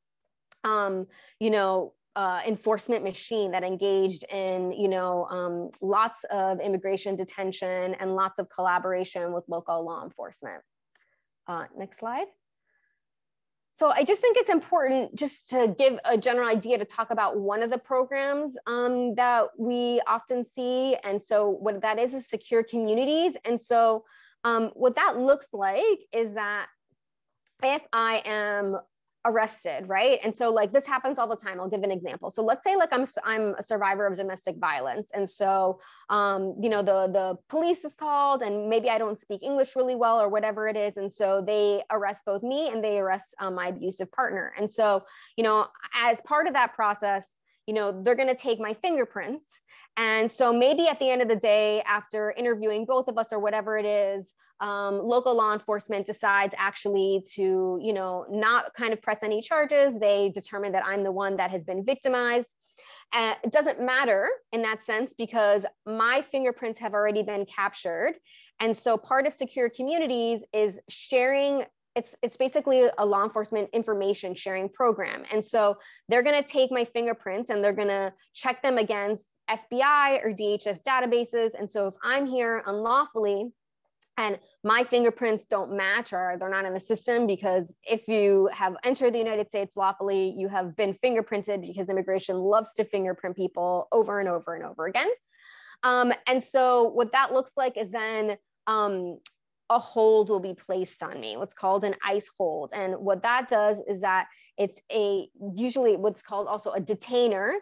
um, you know, uh, enforcement machine that engaged in, you know, um, lots of immigration detention and lots of collaboration with local law enforcement. Uh, next slide. So I just think it's important just to give a general idea to talk about one of the programs um, that we often see. And so what that is is secure communities. And so um, what that looks like is that if I am arrested right? And so like this happens all the time. I'll give an example. So let's say like i'm i'm a survivor of domestic violence. And so um you know the the police is called and maybe i don't speak english really well or whatever it is. And so they arrest both me and they arrest um, my abusive partner. And so you know as part of that process you know they're going to take my fingerprints and so maybe at the end of the day after interviewing both of us or whatever it is um, local law enforcement decides actually to, you know, not kind of press any charges. They determine that I'm the one that has been victimized. Uh, it doesn't matter in that sense because my fingerprints have already been captured. And so part of secure communities is sharing it's it's basically a law enforcement information sharing program and so they're going to take my fingerprints and they're going to check them against FBI or DHS databases and so if I'm here unlawfully and my fingerprints don't match or they're not in the system because if you have entered the United States lawfully, you have been fingerprinted because immigration loves to fingerprint people over and over and over again. Um, and so what that looks like is then um, a hold will be placed on me, what's called an ICE hold. And what that does is that it's a usually what's called also a detainer.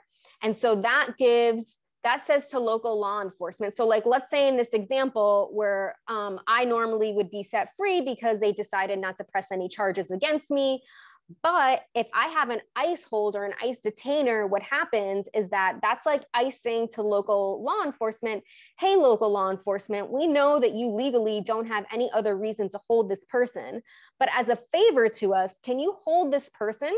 And so that gives that says to local law enforcement. So, like, let's say in this example where um, I normally would be set free because they decided not to press any charges against me. But if I have an ICE hold or an ICE detainer, what happens is that that's like ICE saying to local law enforcement, hey, local law enforcement, we know that you legally don't have any other reason to hold this person. But as a favor to us, can you hold this person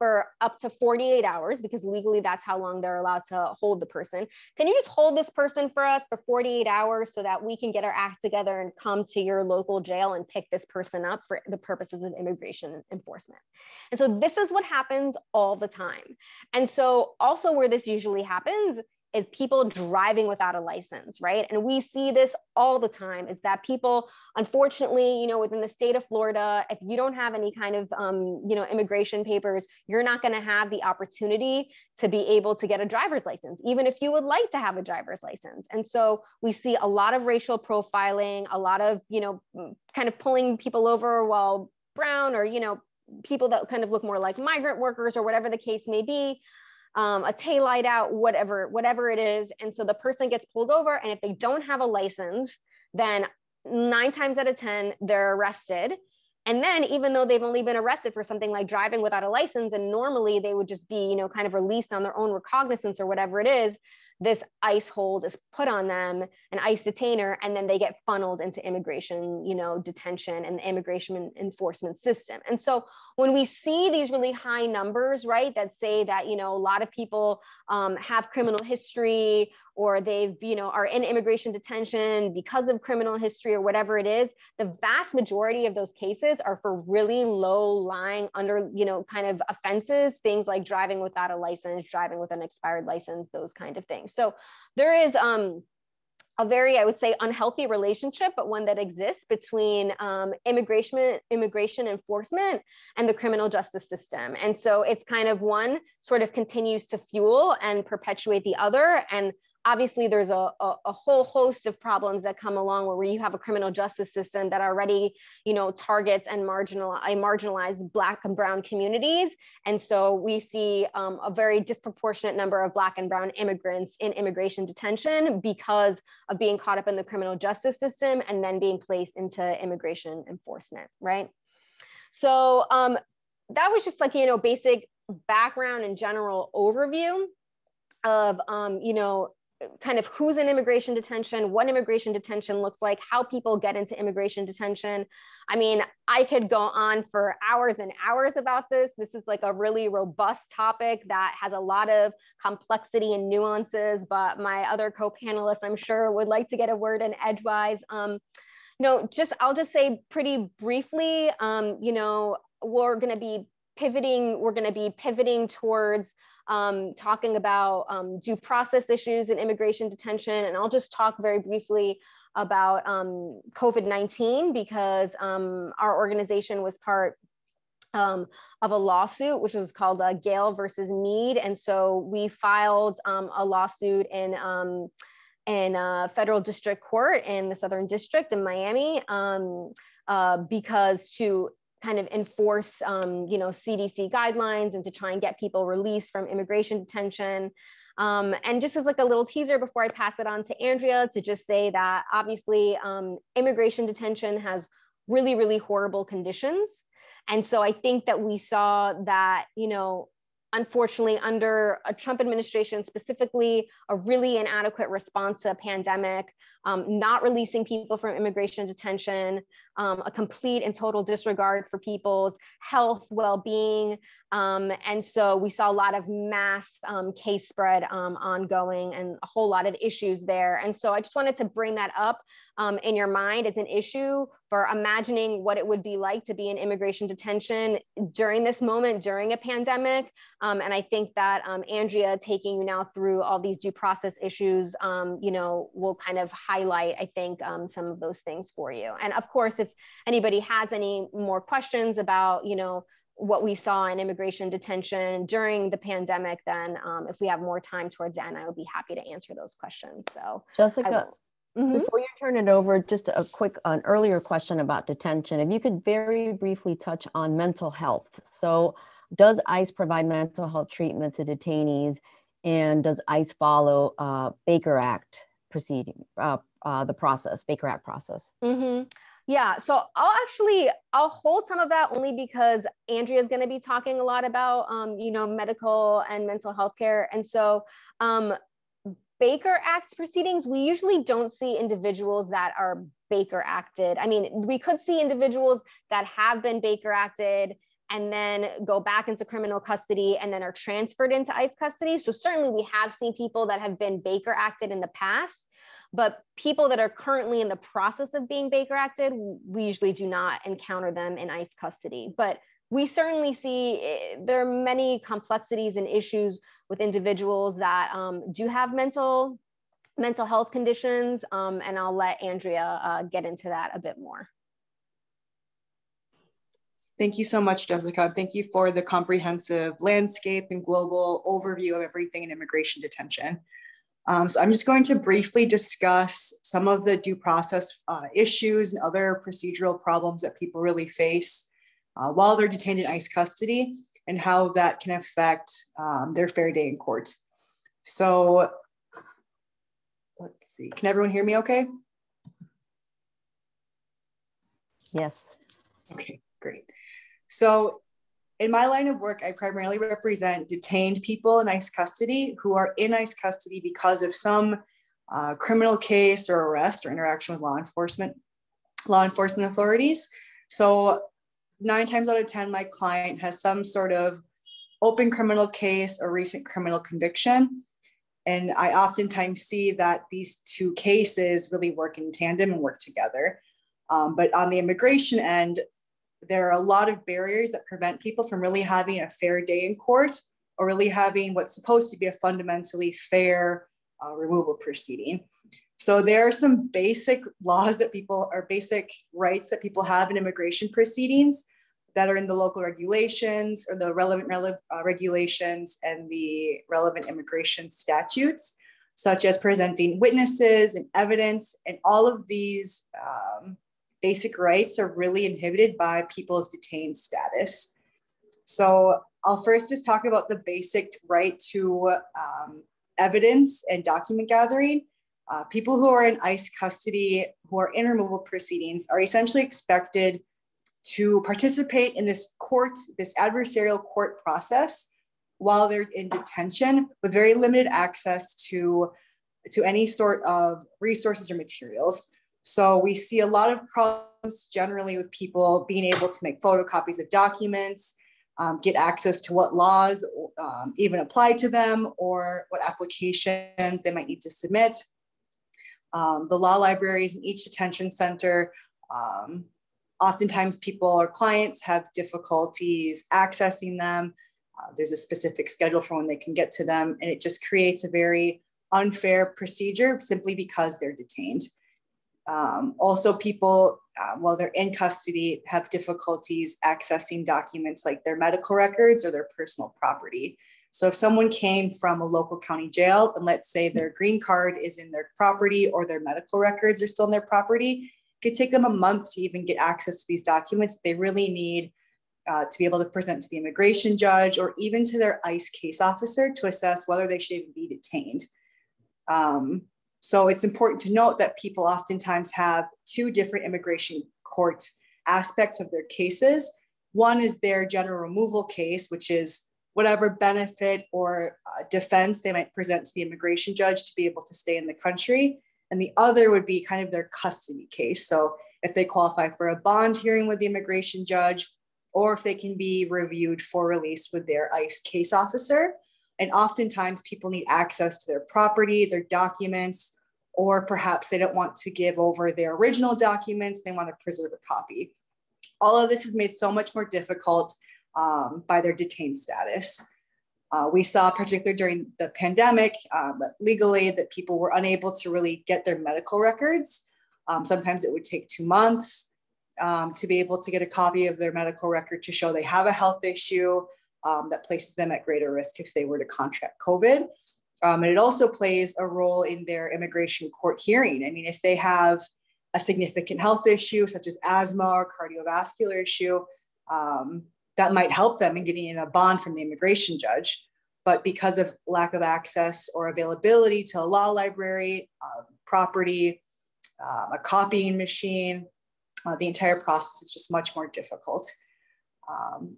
for up to 48 hours because legally that's how long they're allowed to hold the person. Can you just hold this person for us for 48 hours so that we can get our act together and come to your local jail and pick this person up for the purposes of immigration enforcement? And so this is what happens all the time. And so also where this usually happens is people driving without a license, right? And we see this all the time is that people, unfortunately, you know, within the state of Florida, if you don't have any kind of, um, you know, immigration papers, you're not going to have the opportunity to be able to get a driver's license, even if you would like to have a driver's license. And so we see a lot of racial profiling, a lot of, you know, kind of pulling people over while brown or, you know, people that kind of look more like migrant workers or whatever the case may be um, a tail light out, whatever, whatever it is. And so the person gets pulled over. And if they don't have a license, then nine times out of 10, they're arrested. And then even though they've only been arrested for something like driving without a license, and normally they would just be, you know, kind of released on their own recognizance or whatever it is, this ICE hold is put on them, an ICE detainer, and then they get funneled into immigration, you know, detention and the immigration enforcement system. And so when we see these really high numbers, right, that say that, you know, a lot of people um, have criminal history or they've, you know, are in immigration detention because of criminal history or whatever it is, the vast majority of those cases are for really low lying under, you know, kind of offenses, things like driving without a license, driving with an expired license, those kind of things. So there is um, a very, I would say, unhealthy relationship, but one that exists between um, immigration, immigration enforcement and the criminal justice system. And so it's kind of one sort of continues to fuel and perpetuate the other. And obviously there's a, a, a, whole host of problems that come along where you have a criminal justice system that already you know targets and marginalize black and brown communities. And so we see um, a very disproportionate number of black and brown immigrants in immigration detention because of being caught up in the criminal justice system and then being placed into immigration enforcement right? So um, that was just like you know basic background and general overview of um, you know kind of who's in immigration detention, what immigration detention looks like, how people get into immigration detention. I mean, I could go on for hours and hours about this. This is like a really robust topic that has a lot of complexity and nuances, but my other co-panelists, I'm sure, would like to get a word in edgewise. Um, no, just I'll just say pretty briefly, um, you know, we're going to be pivoting, we're going to be pivoting towards um, talking about um, due process issues in immigration detention. And I'll just talk very briefly about um, COVID-19 because um, our organization was part um, of a lawsuit, which was called uh, Gayle versus Meade. And so we filed um, a lawsuit in in a federal district court in the Southern District in Miami um, uh, because to kind of enforce, um, you know, CDC guidelines and to try and get people released from immigration detention. Um, and just as like a little teaser before I pass it on to Andrea to just say that obviously um, immigration detention has really, really horrible conditions. And so I think that we saw that, you know, unfortunately under a Trump administration, specifically a really inadequate response to a pandemic, um, not releasing people from immigration detention, um, a complete and total disregard for people's health, well-being. Um, and so we saw a lot of mass um, case spread um, ongoing and a whole lot of issues there. And so I just wanted to bring that up um, in your mind as an issue for imagining what it would be like to be in immigration detention during this moment, during a pandemic. And I think that Andrea taking you now through all these due process issues, you know, will kind of highlight, I think, um, some of those things for you. And of course, if anybody has any more questions about, you know, what we saw in immigration detention during the pandemic, then um, if we have more time towards the end, I would be happy to answer those questions. So Jessica, Mm-hmm. Before you turn it over, just a quick, an earlier question about detention. If you could very briefly touch on mental health. So, does ICE provide mental health treatment to detainees, and does ICE follow uh, Baker Act proceeding, uh, uh, the process, Baker Act process? Mm-hmm. Yeah, so I'll actually I'll hold some of that only because Andrea is going to be talking a lot about um, you know medical and mental health care, and so um, Baker Act proceedings, we usually don't see individuals that are Baker acted. I mean, we could see individuals that have been Baker acted and then go back into criminal custody and then are transferred into ICE custody. So certainly we have seen people that have been Baker acted in the past, but people that are currently in the process of being Baker acted, we usually do not encounter them in ICE custody. But we certainly see eh, there are many complexities and issues with individuals that um, do have mental mental health conditions, um, and I'll let Andrea uh, get into that a bit more. Thank you so much, Jessica. Thank you for the comprehensive landscape and global overview of everything in immigration detention. Um, so I'm just going to briefly discuss some of the due process uh, issues and other procedural problems that people really face uh, while they're detained in ICE custody and how that can affect um, their fair day in court. So let's see, can everyone hear me okay? Yes. Okay, great. So in my line of work, I primarily represent detained people in ICE custody who are in ICE custody because of some uh, criminal case or arrest or interaction with law enforcement, law enforcement authorities. So nine times out of 10, my client has some sort of open criminal case or recent criminal conviction. And I oftentimes see that these two cases really work in tandem and work together. Um, but on the immigration end, there are a lot of barriers that prevent people from really having a fair day in court or really having what's supposed to be a fundamentally fair uh, removal proceeding. So there are some basic laws that people are basic rights that people have in immigration proceedings that are in the local regulations or the relevant uh, regulations and the relevant immigration statutes. such as presenting witnesses and evidence. And all of these um, basic rights are really inhibited by people's detained status. So I'll first just talk about the basic right to um, evidence and document gathering. Uh, people who are in ICE custody, who are in removal proceedings, are essentially expected to participate in this court, this adversarial court process while they're in detention with very limited access to, to any sort of resources or materials. So we see a lot of problems generally with people being able to make photocopies of documents, um, get access to what laws um, even apply to them or what applications they might need to submit. Um, the law libraries in each detention center, um, oftentimes people or clients have difficulties accessing them. Uh, there's a specific schedule for when they can get to them, and it just creates a very unfair procedure simply because they're detained. Um, also, people, um, while they're in custody, have difficulties accessing documents like their medical records or their personal property. So, if someone came from a local county jail and let's say their green card is in their property or their medical records are still in their property, it could take them a month to even get access to these documents. They really need uh, to be able to present to the immigration judge or even to their ICE case officer to assess whether they should even be detained. Um, so it's important to note that people oftentimes have two different immigration court aspects of their cases. One is their general removal case, which is whatever benefit or uh, defense they might present to the immigration judge to be able to stay in the country. And the other would be kind of their custody case. So if they qualify for a bond hearing with the immigration judge, or if they can be reviewed for release with their ICE case officer. And oftentimes people need access to their property, their documents, or perhaps they don't want to give over their original documents, they want to preserve a copy. All of this is made so much more difficult um, by their detained status. Uh, we saw, particularly during the pandemic, um, legally that people were unable to really get their medical records. Um, sometimes it would take two months um, to be able to get a copy of their medical record to show they have a health issue um, that places them at greater risk if they were to contract COVID. Um, and it also plays a role in their immigration court hearing. I mean, if they have a significant health issue, such as asthma or cardiovascular issue, um, that might help them in getting in a bond from the immigration judge. But because of lack of access or availability to a law library, uh, property, uh, a copying machine, uh, the entire process is just much more difficult. Um,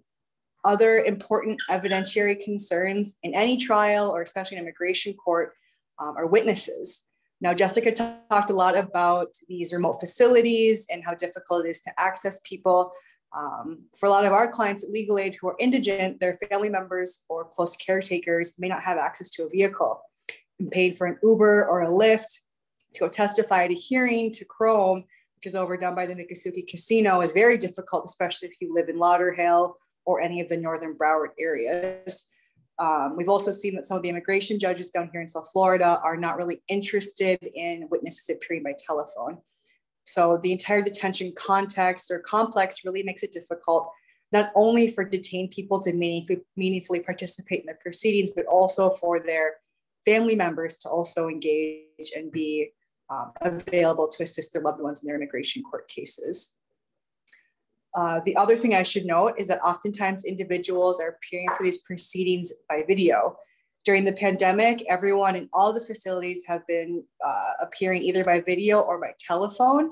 other important evidentiary concerns in any trial or especially in immigration court um, are witnesses. Now, Jessica t- talked a lot about these remote facilities and how difficult it is to access people. Um, for a lot of our clients at Legal Aid who are indigent, their family members or close caretakers may not have access to a vehicle. And paying for an Uber or a Lyft to go testify at a hearing to Krome, which is overdone by the Miccosukee Casino, is very difficult, especially if you live in Lauderhill or any of the Northern Broward areas. Um, we've also seen that some of the immigration judges down here in South Florida are not really interested in witnesses appearing by telephone. So the entire detention context or complex really makes it difficult, not only for detained people to meaningfully, meaningfully participate in the proceedings, but also for their family members to also engage and be um, available to assist their loved ones in their immigration court cases. Uh, the other thing I should note is that oftentimes individuals are appearing for these proceedings by video. During the pandemic, everyone in all the facilities have been uh, appearing either by video or by telephone,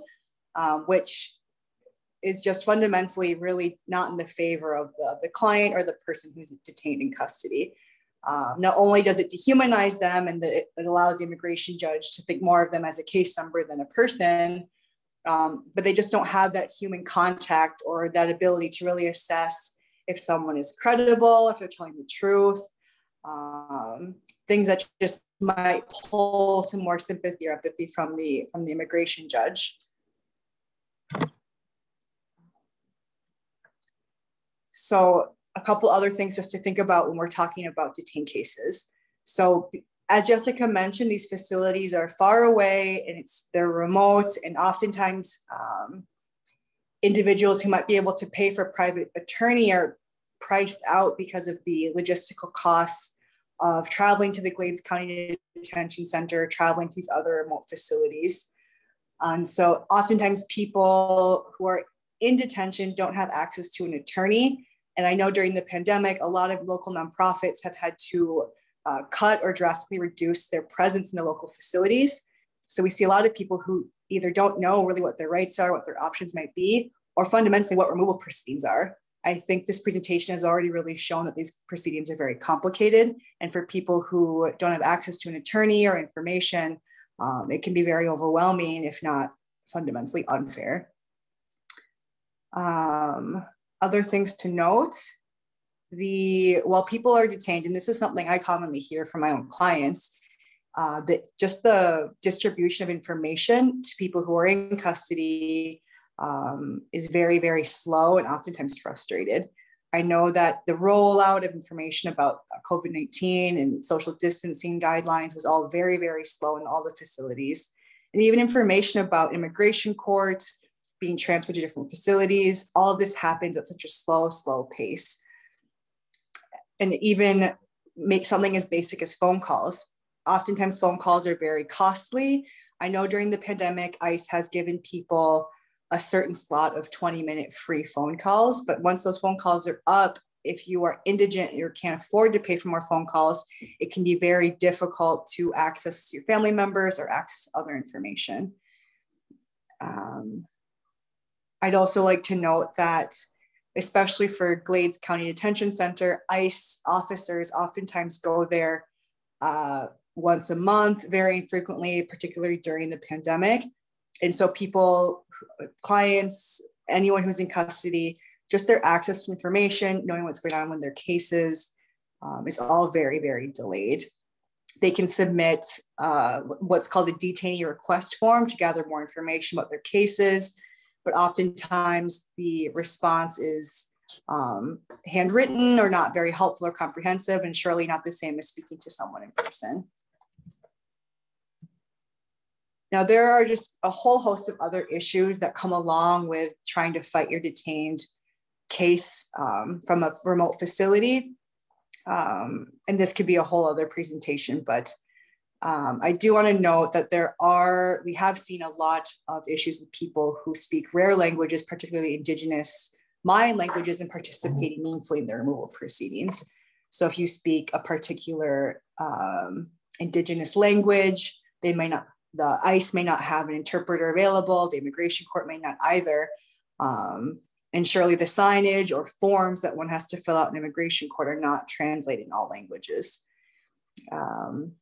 um, which is just fundamentally really not in the favor of the, the client or the person who's detained in custody. Um, not only does it dehumanize them and the, it allows the immigration judge to think more of them as a case number than a person, um, but they just don't have that human contact or that ability to really assess if someone is credible, if they're telling the truth, um, things that just might pull some more sympathy or empathy from the from the immigration judge. So a couple other things just to think about when we're talking about detained cases. So as Jessica mentioned, these facilities are far away and it's they're remote, and oftentimes um, individuals who might be able to pay for a private attorney are priced out because of the logistical costs of traveling to the Glades County Detention Center, traveling to these other remote facilities. And so oftentimes people who are in detention don't have access to an attorney. And I know during the pandemic, a lot of local nonprofits have had to uh, cut or drastically reduce their presence in the local facilities. So we see a lot of people who either don't know really what their rights are, what their options might be, or fundamentally what removal proceedings are. I think this presentation has already really shown that these proceedings are very complicated. And for people who don't have access to an attorney or information, um, it can be very overwhelming, if not fundamentally unfair. Um, other things to note, the while people are detained, and this is something I commonly hear from my own clients, uh, that just the distribution of information to people who are in custody um, is very, very slow and oftentimes frustrated. I know that the rollout of information about COVID 19 and social distancing guidelines was all very, very slow in all the facilities. And even information about immigration court being transferred to different facilities, all of this happens at such a slow, slow pace. And even make something as basic as phone calls. Oftentimes, phone calls are very costly. I know during the pandemic, ICE has given people a certain slot of 20 minute free phone calls. But once those phone calls are up, if you are indigent or can't afford to pay for more phone calls, it can be very difficult to access your family members or access other information. Um, I'd also like to note that, especially for Glades County Detention Center, ICE officers oftentimes go there uh, once a month, very infrequently, particularly during the pandemic. And so people clients, anyone who's in custody, just their access to information, knowing what's going on with their cases um, is all very, very delayed. They can submit uh, what's called a detainee request form to gather more information about their cases, but oftentimes the response is um, handwritten or not very helpful or comprehensive, and surely not the same as speaking to someone in person. Now, there are just a whole host of other issues that come along with trying to fight your detained case um, from a remote facility. Um, and this could be a whole other presentation, but um, I do want to note that there are, we have seen a lot of issues with people who speak rare languages, particularly indigenous Mayan languages, and participating meaningfully in the removal proceedings. So if you speak a particular um, indigenous language, they may not the ICE may not have an interpreter available, the immigration court may not either. Um, and surely the signage or forms that one has to fill out in immigration court are not translated in all languages. Um,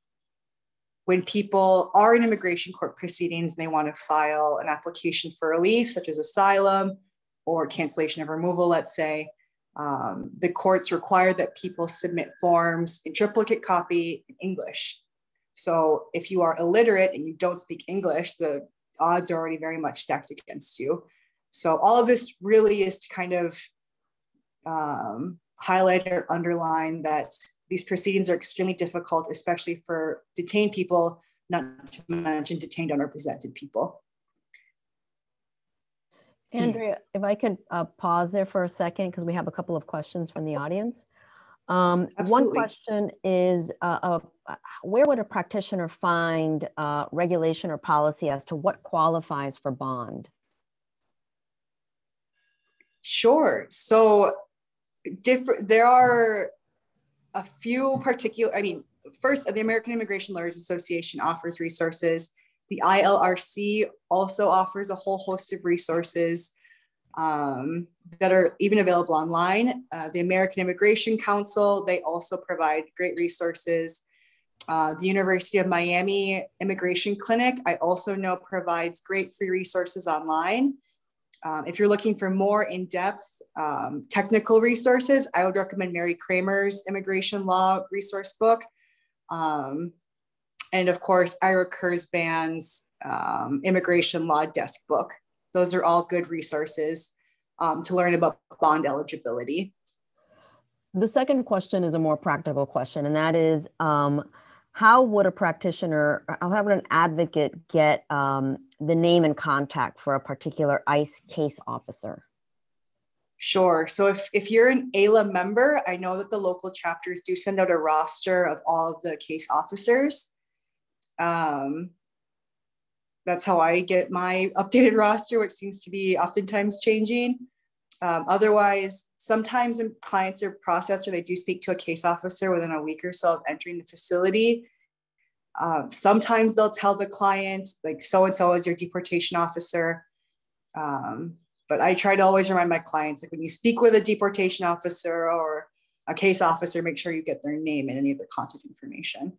when people are in immigration court proceedings and they want to file an application for relief, such as asylum or cancellation of removal, let's say, um, the courts require that people submit forms in triplicate copy in English so if you are illiterate and you don't speak English, the odds are already very much stacked against you. So all of this really is to kind of um, highlight or underline that these proceedings are extremely difficult, especially for detained people, not to mention detained unrepresented people. Andrea, if I could uh, pause there for a second, because we have a couple of questions from the audience. Um, one question is, uh, uh, where would a practitioner find uh, regulation or policy as to what qualifies for bond? Sure. So, different. There are a few particular. I mean, first, the American Immigration Lawyers Association offers resources. The ILRC also offers a whole host of resources um, that are even available online. Uh, the American Immigration Council, they also provide great resources. Uh, the University of Miami Immigration Clinic, I also know provides great free resources online. Um, if you're looking for more in-depth um, technical resources, I would recommend Mary Kramer's Immigration Law Resource Book. Um, and of course, Ira Kurzban's um, Immigration Law Desk Book. Those are all good resources um, to learn about bond eligibility. The second question is a more practical question, and that is um, how would a practitioner, how would an advocate get um, the name and contact for a particular ICE case officer? Sure. So if, if you're an AILA member, I know that the local chapters do send out a roster of all of the case officers. Um, that's how I get my updated roster, which seems to be oftentimes changing. Um, otherwise, sometimes when clients are processed or they do speak to a case officer within a week or so of entering the facility, um, sometimes they'll tell the client, like, so and so is your deportation officer. Um, but I try to always remind my clients, like, when you speak with a deportation officer or a case officer, make sure you get their name and any of their contact information.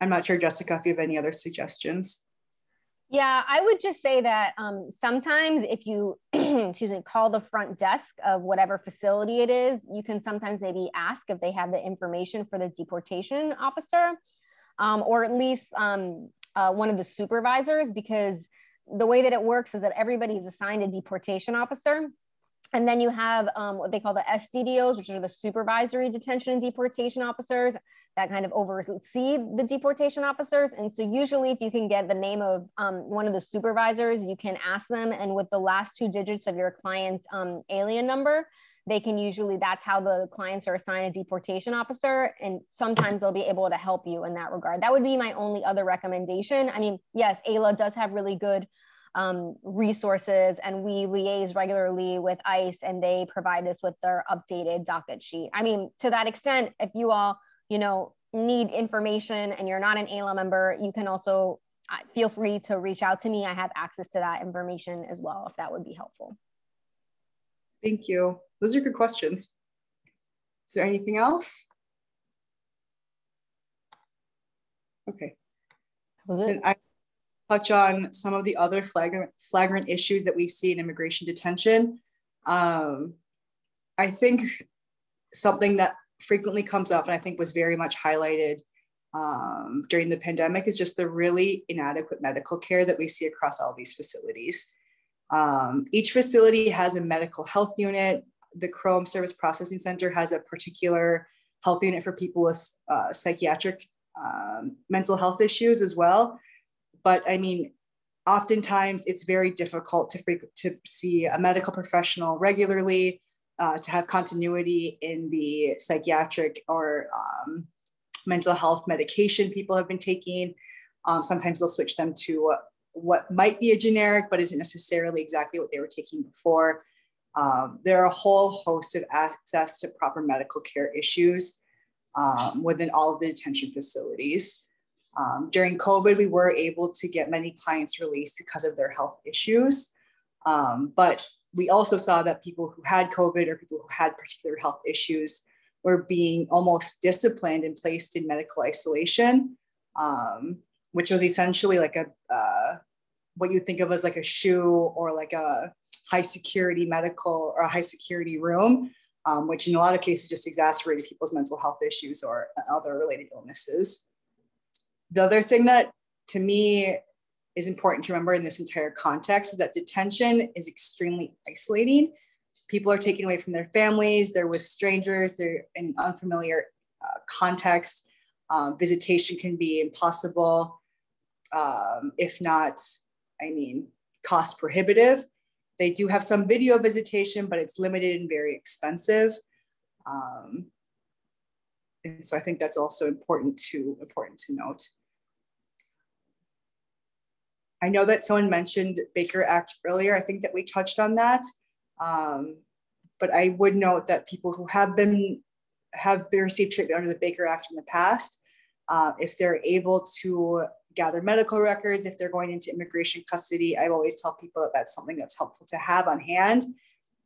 I'm not sure, Jessica, if you have any other suggestions. Yeah, I would just say that um, sometimes if you, excuse me, call the front desk of whatever facility it is, you can sometimes maybe ask if they have the information for the deportation officer, um, or at least um, uh, one of the supervisors, because the way that it works is that everybody is assigned a deportation officer. And then you have um, what they call the SDDOs, which are the supervisory detention and deportation officers that kind of oversee the deportation officers. And so usually if you can get the name of um, one of the supervisors, you can ask them. And with the last two digits of your client's um, alien number, they can usually, that's how the clients are assigned a deportation officer. And sometimes they'll be able to help you in that regard. That would be my only other recommendation. I mean, yes, AILA does have really good um, resources and we liaise regularly with ICE and they provide us with their updated docket sheet. I mean, to that extent, if you all, you know, need information and you're not an AILA member, you can also uh, feel free to reach out to me. I have access to that information as well, if that would be helpful. Thank you. Those are good questions. Is there anything else? Okay. Was it? I touch on some of the other flagrant, flagrant issues that we see in immigration detention. Um, I think something that frequently comes up and I think was very much highlighted um, during the pandemic is just the really inadequate medical care that we see across all these facilities. Um, each facility has a medical health unit. The Krome Service Processing Center has a particular health unit for people with uh, psychiatric um, mental health issues as well but I mean, oftentimes it's very difficult to, to see a medical professional regularly, uh, to have continuity in the psychiatric or um, mental health medication people have been taking. Um, sometimes they'll switch them to what might be a generic, but isn't necessarily exactly what they were taking before. Um, there are a whole host of access to proper medical care issues um, within all of the detention facilities. Um, during COVID, we were able to get many clients released because of their health issues. Um, but we also saw that people who had COVID or people who had particular health issues were being almost disciplined and placed in medical isolation, um, which was essentially like a uh, what you think of as like a shoe or like a high security medical or a high security room, um, which in a lot of cases just exacerbated people's mental health issues or other related illnesses. The other thing that to me is important to remember in this entire context is that detention is extremely isolating. People are taken away from their families, they're with strangers, they're in unfamiliar uh, context. Um, visitation can be impossible, um, if not, I mean, cost prohibitive. They do have some video visitation, but it's limited and very expensive. Um, and so I think that's also important to important to note. I know that someone mentioned Baker Act earlier. I think that we touched on that. Um, but I would note that people who have been have been received treatment under the Baker Act in the past, uh, if they're able to gather medical records, if they're going into immigration custody, I always tell people that that's something that's helpful to have on hand.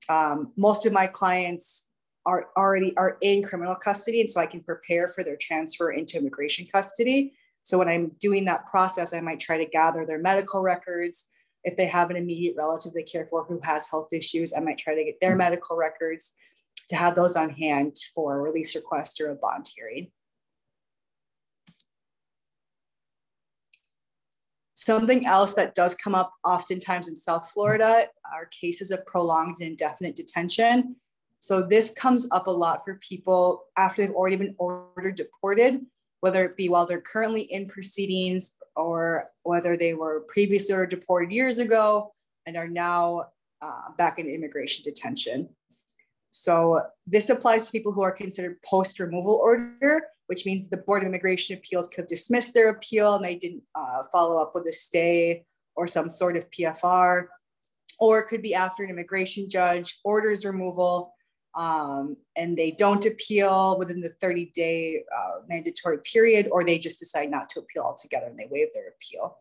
Um, most of my clients are already are in criminal custody, and so I can prepare for their transfer into immigration custody. So when I'm doing that process, I might try to gather their medical records. If they have an immediate relative they care for who has health issues, I might try to get their mm-hmm. medical records to have those on hand for a release request or a bond hearing. Something else that does come up oftentimes in South Florida are cases of prolonged and indefinite detention. So this comes up a lot for people after they've already been ordered deported whether it be while they're currently in proceedings or whether they were previously deported years ago and are now uh, back in immigration detention. So this applies to people who are considered post-removal order, which means the Board of Immigration Appeals could dismiss their appeal and they didn't uh, follow up with a stay or some sort of PFR, or it could be after an immigration judge orders removal um, and they don't appeal within the 30 day uh, mandatory period, or they just decide not to appeal altogether and they waive their appeal.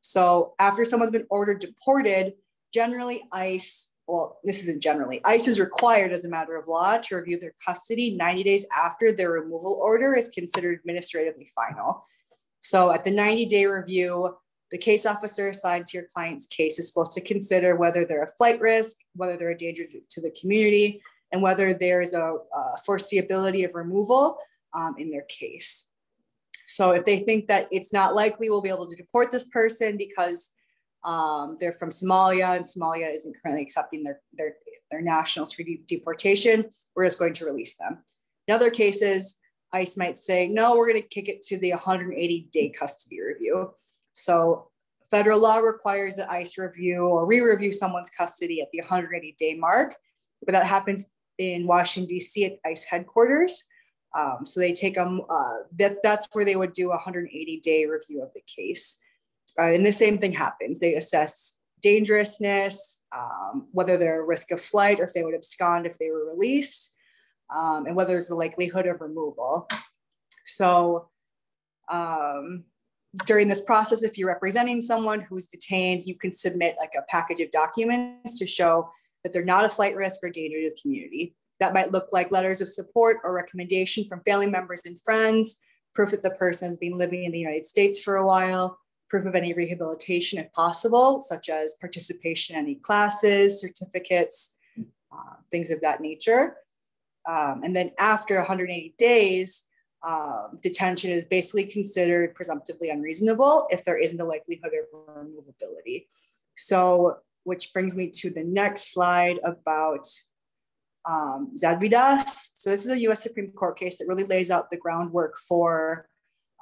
So after someone's been ordered deported, generally ICE, well, this isn't generally, ICE is required as a matter of law to review their custody 90 days after their removal order is considered administratively final. So at the 90 day review, the case officer assigned to your client's case is supposed to consider whether they're a flight risk, whether they're a danger to the community, and whether there's a, a foreseeability of removal um, in their case. So if they think that it's not likely we'll be able to deport this person because um, they're from Somalia and Somalia isn't currently accepting their, their, their nationals for de deportation, we're just going to release them. In other cases, ICE might say, no, we're going to kick it to the 180 day custody review. So federal law requires that ICE review or re-review someone's custody at the 180 day mark, but that happens in Washington, DC at ICE headquarters. Um, so they take them, uh, that's, that's where they would do a 180 day review of the case. Uh, and the same thing happens. They assess dangerousness, um, whether they're a risk of flight or if they would abscond if they were released, um, and whether there's the likelihood of removal. So um, during this process, if you're representing someone who's detained, you can submit like a package of documents to show that they're not a flight risk or danger to the community. That might look like letters of support or recommendation from family members and friends, proof that the person has been living in the United States for a while, proof of any rehabilitation if possible, such as participation in any classes, certificates, uh, things of that nature. Um, and then after 180 days, um, detention is basically considered presumptively unreasonable if there isn't a likelihood of removability. So, which brings me to the next slide about um, Zadvydas. So this is a US Supreme Court case that really lays out the groundwork for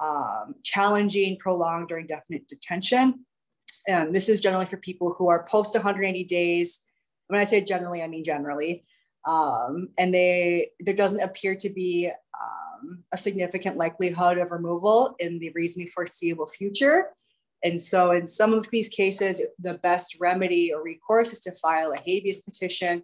um, challenging prolonged or indefinite detention. And this is generally for people who are post 180 days. When I say generally, I mean generally. Um, and they there doesn't appear to be um, a significant likelihood of removal in the reasonably foreseeable future. And so, in some of these cases, the best remedy or recourse is to file a habeas petition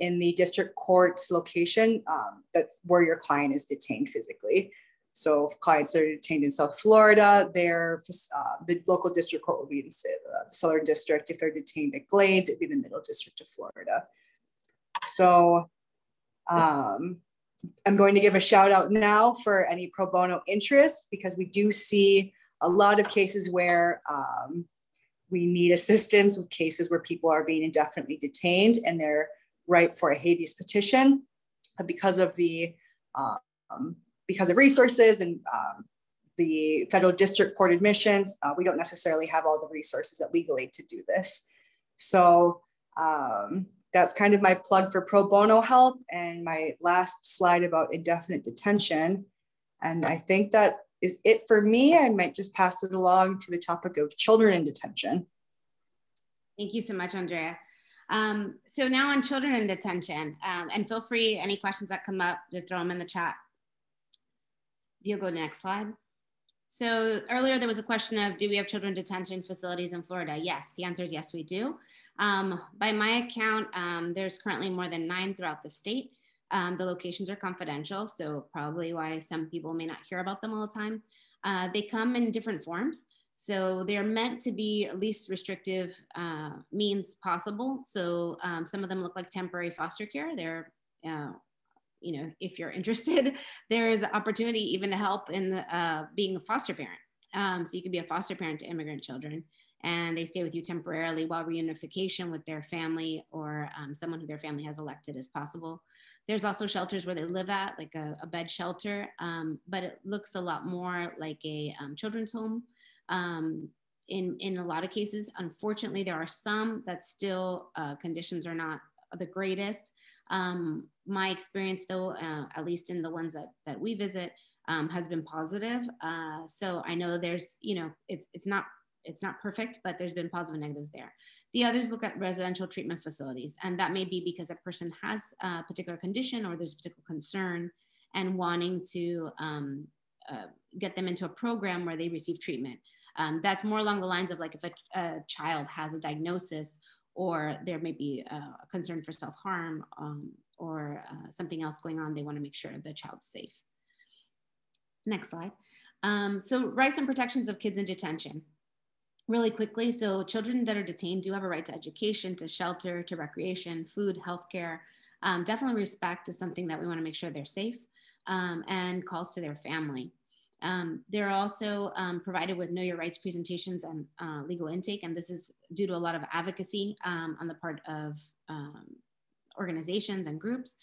in the district court location um, that's where your client is detained physically. So if clients are detained in South Florida, their uh, the local district court will be in the Southern District. If they're detained at Glades, it'd be the Middle District of Florida. So um, I'm going to give a shout out now for any pro bono interest because we do see a lot of cases where um, we need assistance with cases where people are being indefinitely detained and they're ripe for a habeas petition because of the um, because of resources and um, the federal district court admissions, uh, we don't necessarily have all the resources at Legal Aid to do this. So um, that's kind of my plug for pro bono help and my last slide about indefinite detention. And I think that is it for me. I might just pass it along to the topic of children in detention. Thank you so much, Andrea. Um, so now on children in detention, um, and feel free, any questions that come up, to throw them in the chat you'll go to next slide. So earlier there was a question of, do we have children detention facilities in Florida? Yes, the answer is yes, we do. Um, by my account, um, there's currently more than nine throughout the state. Um, the locations are confidential, so probably why some people may not hear about them all the time. Uh, they come in different forms. So they're meant to be least restrictive uh, means possible. So um, some of them look like temporary foster care. They're uh, you know, if you're interested, there is an opportunity even to help in the, uh, being a foster parent. Um, so you can be a foster parent to immigrant children and they stay with you temporarily while reunification with their family or um, someone who their family has elected is possible. There's also shelters where they live at, like a, a bed shelter, um, but it looks a lot more like a um, children's home. Um, in, in a lot of cases, unfortunately, there are some that still uh, conditions are not the greatest. Um, my experience, though, uh, at least in the ones that, that we visit, um, has been positive. Uh, so I know there's, you know, it's it's not it's not perfect, but there's been positive negatives there. The others look at residential treatment facilities, and that may be because a person has a particular condition or there's a particular concern and wanting to um, uh, get them into a program where they receive treatment. Um, that's more along the lines of like if a, a child has a diagnosis or there may be a concern for self-harm um, or uh, something else going on, they wanna make sure the child's safe. Next slide. Um, so rights and protections of kids in detention. Really quickly, so children that are detained do have a right to education, to shelter, to recreation, food, healthcare. Um, definitely respect is something that we wanna make sure they're safe um, and calls to their family. Um, they're also um, provided with Know Your Rights presentations and uh, legal intake, and this is due to a lot of advocacy um, on the part of um, organizations and groups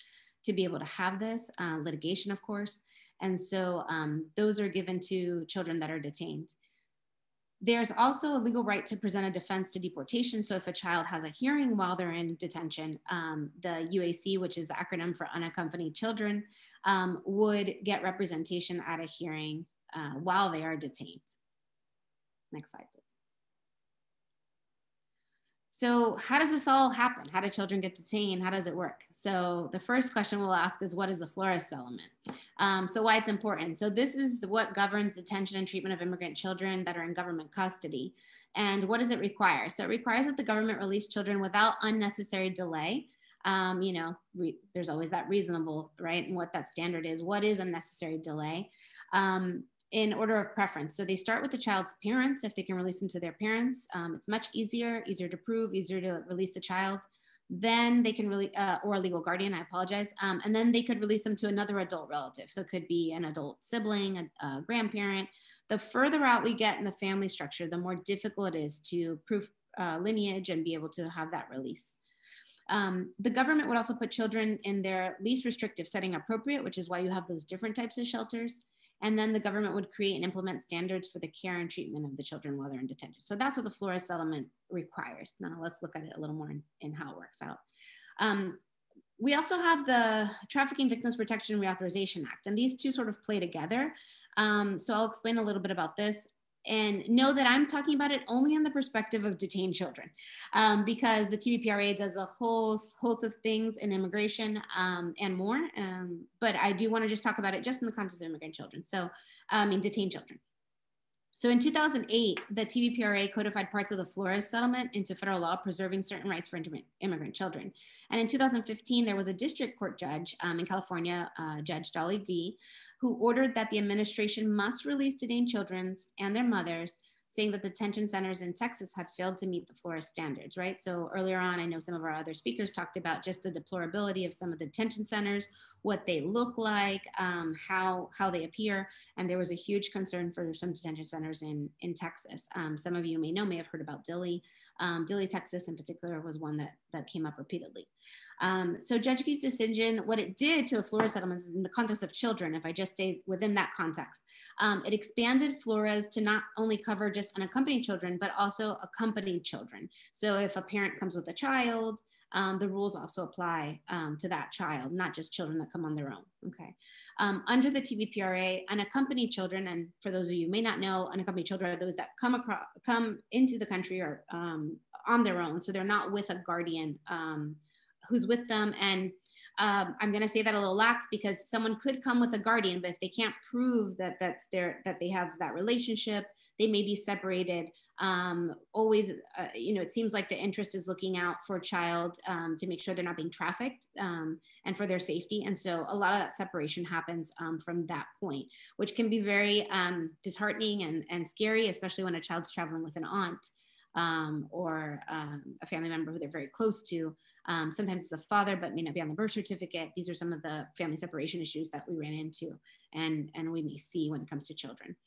to be able to have this, uh, litigation, of course. And so um, those are given to children that are detained. There's also a legal right to present a defense to deportation. So if a child has a hearing while they're in detention, um, the UAC, which is the acronym for unaccompanied children, um, would get representation at a hearing uh, while they are detained. Next slide. So how does this all happen? How do children get detained? How does it work? So the first question we'll ask is what is the Flores settlement? Um, so why it's important. So this is what governs detention and treatment of immigrant children that are in government custody. And what does it require? So it requires that the government release children without unnecessary delay. Um, you know, there's always that reasonable, right? And what that standard is. What is unnecessary delay? Um, in order of preference. So they start with the child's parents if they can release them to their parents. Um, it's much easier, easier to prove, easier to release the child. Then they can really, uh, or a legal guardian, I apologize. Um, and then they could release them to another adult relative. So it could be an adult sibling, a, a grandparent. The further out we get in the family structure, the more difficult it is to prove uh, lineage and be able to have that release. Um, the government would also put children in their least restrictive setting appropriate, which is why you have those different types of shelters. And then the government would create and implement standards for the care and treatment of the children while they're in detention. So that's what the Flores settlement requires. Now let's look at it a little more in, in how it works out. Um, we also have the Trafficking Victims Protection Reauthorization Act, and these two sort of play together. Um, so I'll explain a little bit about this and know that I'm talking about it only in the perspective of detained children um, because the TVPRA does a whole host of things in immigration um, and more. Um, but I do want to just talk about it just in the context of immigrant children. So, I mean, detained children. So in 2008, the TVPRA codified parts of the Flores settlement into federal law, preserving certain rights for immigrant children. And in 2015, there was a district court judge um, in California, uh, Judge Dolly Gee, who ordered that the administration must release detained children and their mothers saying that the detention centers in Texas had failed to meet the Flores standards, right? So earlier on, I know some of our other speakers talked about just the deplorability of some of the detention centers, what they look like, um, how, how they appear. And there was a huge concern for some detention centers in, in Texas. Um, some of you may know, may have heard about Dilley. Um, Dilley, Texas in particular was one that, that came up repeatedly. Um, so Judge Gee's decision, what it did to the Flores settlements in the context of children, if I just stay within that context, um, it expanded Flores to not only cover just unaccompanied children, but also accompanied children. So if a parent comes with a child, um, the rules also apply um, to that child, not just children that come on their own. Okay. Um, under the TVPRA, unaccompanied children, and for those of you may not know, unaccompanied children are those that come across, come into the country or um, on their own, so they're not with a guardian um, who's with them. And um, I'm going to say that a little lax because someone could come with a guardian, but if they can't prove that that's their that they have that relationship, they may be separated. Um, always, uh, you know, it seems like the interest is looking out for a child um, to make sure they're not being trafficked um, and for their safety. And so a lot of that separation happens um, from that point, which can be very um, disheartening and, and scary, especially when a child's traveling with an aunt. Um, or a family member who they're very close to. Sometimes it's a father, but may not be on the birth certificate. These are some of the family separation issues that we ran into and, and we may see when it comes to children.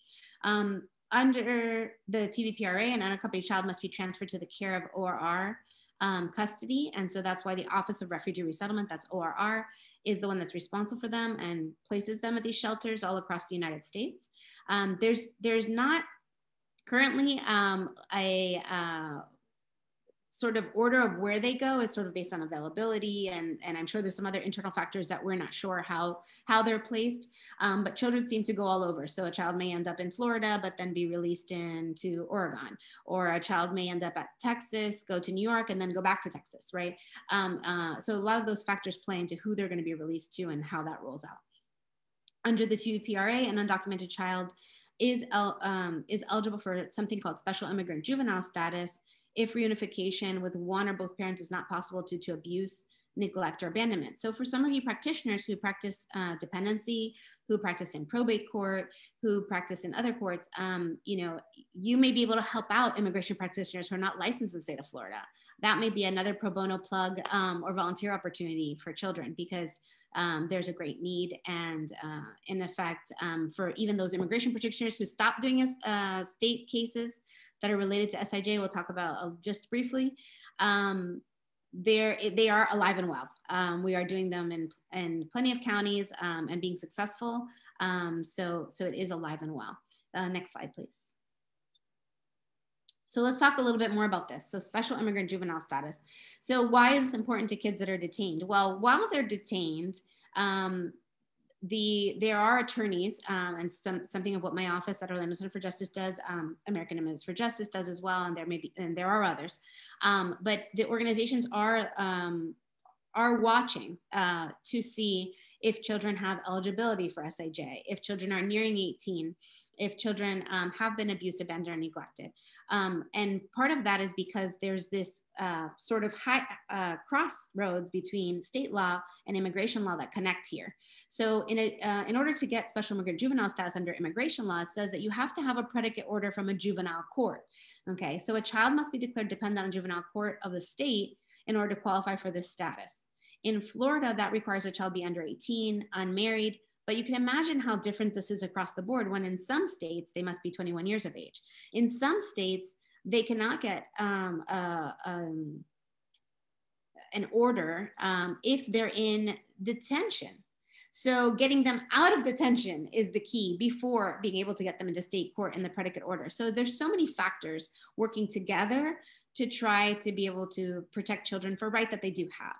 Um, under the TVPRA, an unaccompanied child must be transferred to the care of ORR um, custody. And so that's why the Office of Refugee Resettlement, that's ORR, is the one that's responsible for them and places them at these shelters all across the United States. Um, there's, there's not currently um, a uh, sort of order of where they go is sort of based on availability and, and I'm sure there's some other internal factors that we're not sure how, how they're placed. Um, but children seem to go all over. So a child may end up in Florida, but then be released into Oregon, or a child may end up at Texas, go to New York, and then go back to Texas, right? Um, uh, so a lot of those factors play into who they're gonna be released to and how that rolls out. Under the TVPRA, an undocumented child is, um, is eligible for something called special immigrant juvenile status if reunification with one or both parents is not possible due to abuse, neglect, or abandonment. So for some of you practitioners who practice uh, dependency, who practice in probate court, who practice in other courts, um, you know, you may be able to help out immigration practitioners who are not licensed in the state of Florida. That may be another pro bono plug um, or volunteer opportunity for children because um, there's a great need. And uh, in effect, um, for even those immigration practitioners who stop doing uh, state cases, that are related to SIJ, we'll talk about uh, just briefly. Um, they're, they are alive and well. Um, we are doing them in, in plenty of counties um, and being successful. Um, so, so it is alive and well. Uh, next slide, please. So let's talk a little bit more about this. So special immigrant juvenile status. So why is this important to kids that are detained? Well, while they're detained, um, the there are attorneys um, and some something of what my office at Orlando Center for Justice does, um, American Amendments for Justice does as well, and there may be and there are others, um, but the organizations are um, are watching uh, to see if children have eligibility for SIJ, if children are nearing 18, if children um, have been abused, abandoned, or neglected. Um, and part of that is because there's this uh, sort of high uh, crossroads between state law and immigration law that connect here. So in, a, uh, in order to get special immigrant juvenile status under immigration law, it says that you have to have a predicate order from a juvenile court. Okay, so a child must be declared dependent on juvenile court of the state in order to qualify for this status. In Florida, that requires a child be under 18, unmarried, but you can imagine how different this is across the board when in some states, they must be 21 years of age. In some states, they cannot get um, um, an order um, if they're in detention. So getting them out of detention is the key before being able to get them into state court in the predicate order. So there's so many factors working together to try to be able to protect children for right that they do have.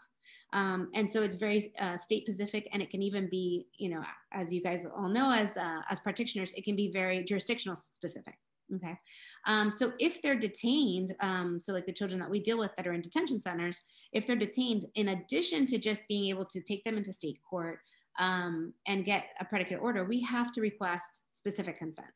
Um, and so it's very uh, state specific and it can even be, you know, as you guys all know, as, uh, as practitioners, it can be very jurisdictional specific. Okay. Um, so if they're detained, um, so like the children that we deal with that are in detention centers, if they're detained, in addition to just being able to take them into state court um, and get a predicate order, we have to request specific consent.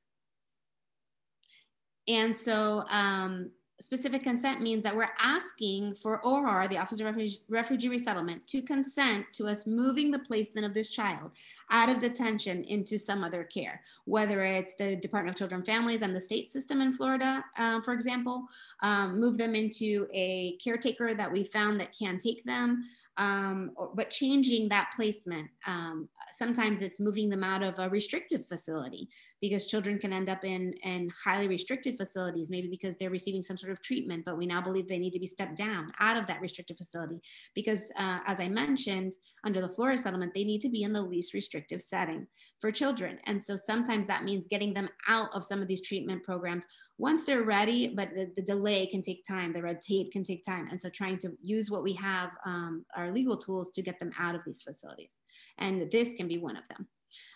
And so um, specific consent means that we're asking for ORR, the Office of Refugee, Refugee Resettlement, to consent to us moving the placement of this child out of detention into some other care, whether it's the Department of Children and Families and the state system in Florida, um, for example, um, move them into a caretaker that we found that can take them, um, but changing that placement. Um, sometimes it's moving them out of a restrictive facility because children can end up in, in highly restricted facilities, maybe because they're receiving some sort of treatment, but we now believe they need to be stepped down out of that restricted facility. Because uh, as I mentioned, under the Flores settlement, they need to be in the least restrictive setting for children. And so sometimes that means getting them out of some of these treatment programs once they're ready, but the, the delay can take time, the red tape can take time. And so trying to use what we have, um, our legal tools to get them out of these facilities. And this can be one of them.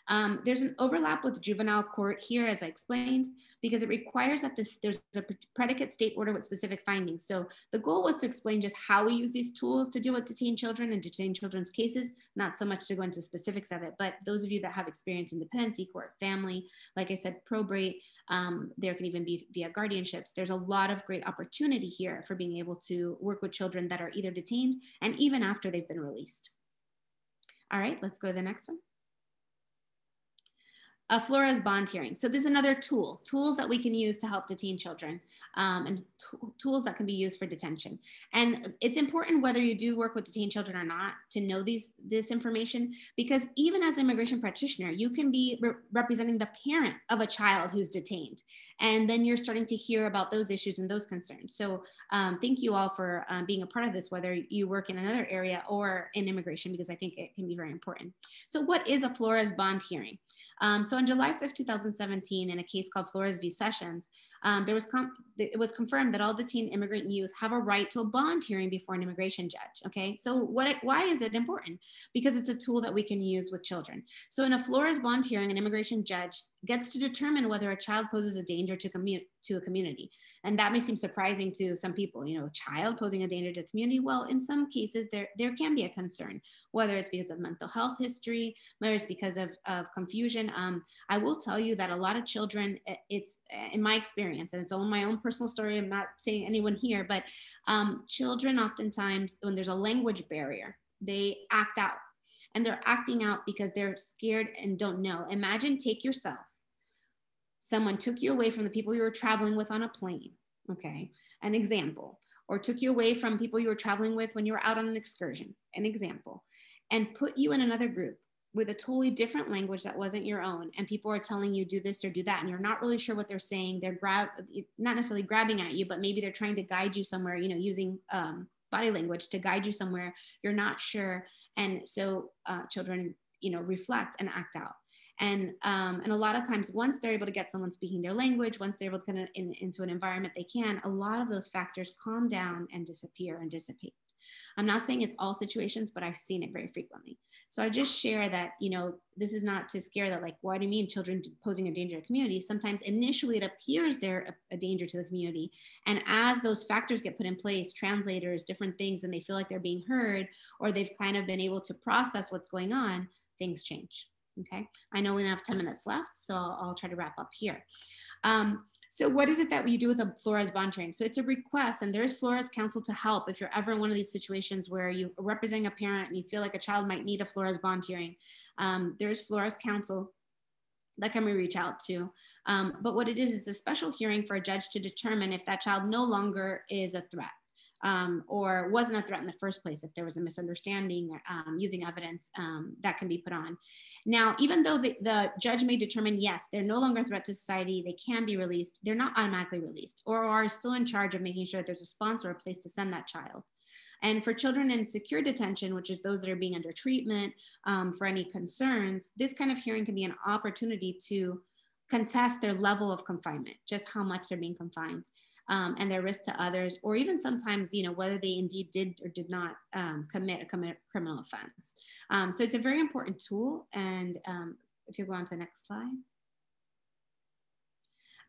Um, there's an overlap with juvenile court here, as I explained, because it requires that this, there's a predicate state order with specific findings. So the goal was to explain just how we use these tools to deal with detained children and detained children's cases, not so much to go into specifics of it, but those of you that have experience in dependency court, family, like I said, probate, um, there can even be via guardianships. There's a lot of great opportunity here for being able to work with children that are either detained and even after they've been released. All right, let's go to the next one a Flores bond hearing. So this is another tool, tools that we can use to help detain children um, and tools that can be used for detention. And it's important whether you do work with detained children or not to know these this information because even as an immigration practitioner, you can be re representing the parent of a child who's detained. And then you're starting to hear about those issues and those concerns. So um, thank you all for um, being a part of this, whether you work in another area or in immigration, because I think it can be very important. So what is a Flores bond hearing? Um, so on July 5th, 2017, in a case called Flores v. Sessions, um, there was it was confirmed that all detained immigrant youth have a right to a bond hearing before an immigration judge. Okay, so what? Why is it important? Because it's a tool that we can use with children. So in a Flores bond hearing, an immigration judge gets to determine whether a child poses a danger to, commu- to a community. And that may seem surprising to some people, you know, a child posing a danger to the community. Well, in some cases, there, there can be a concern, whether it's because of mental health history, whether it's because of, of confusion. Um, I will tell you that a lot of children, it's in my experience, and it's all my own personal story, I'm not saying anyone here, but um, children oftentimes, when there's a language barrier, they act out and they're acting out because they're scared and don't know. Imagine take yourself. Someone took you away from the people you were traveling with on a plane, okay, an example, or took you away from people you were traveling with when you were out on an excursion, an example, and put you in another group with a totally different language that wasn't your own and people are telling you do this or do that and you're not really sure what they're saying they're grab not necessarily grabbing at you but maybe they're trying to guide you somewhere you know using um, body language to guide you somewhere you're not sure and so uh, children you know reflect and act out. And um, and a lot of times once they're able to get someone speaking their language once they're able to get in, into an environment they can a lot of those factors calm down and disappear and dissipate i'm not saying it's all situations but i've seen it very frequently. So i just share that you know this is not to scare that like what do you mean children posing a danger to community? Sometimes initially it appears they're a, a danger to the community. And as those factors get put in place translators different things and they feel like they're being heard or they've kind of been able to process what's going on things change Okay, I know we have 10 minutes left, so I'll try to wrap up here. Um, so what is it that we do with a Flores bond hearing? So it's a request and there's Flores counsel to help if you're ever in one of these situations where you are representing a parent and you feel like a child might need a Flores bond hearing. Um, there's Flores counsel that can we reach out to. Um, but what it is is a special hearing for a judge to determine if that child no longer is a threat um, or wasn't a threat in the first place, if there was a misunderstanding um, using evidence um, that can be put on. Now, even though the, the judge may determine, yes, they're no longer a threat to society, they can be released, they're not automatically released or are still in charge of making sure that there's a sponsor or a place to send that child. And for children in secure detention, which is those that are being under treatment um, for any concerns, this kind of hearing can be an opportunity to contest their level of confinement, just how much they're being confined um, and their risk to others, or even sometimes, you know, whether they indeed did or did not um, commit a commit criminal offense. Um, so it's a very important tool. And um, if you go on to the next slide.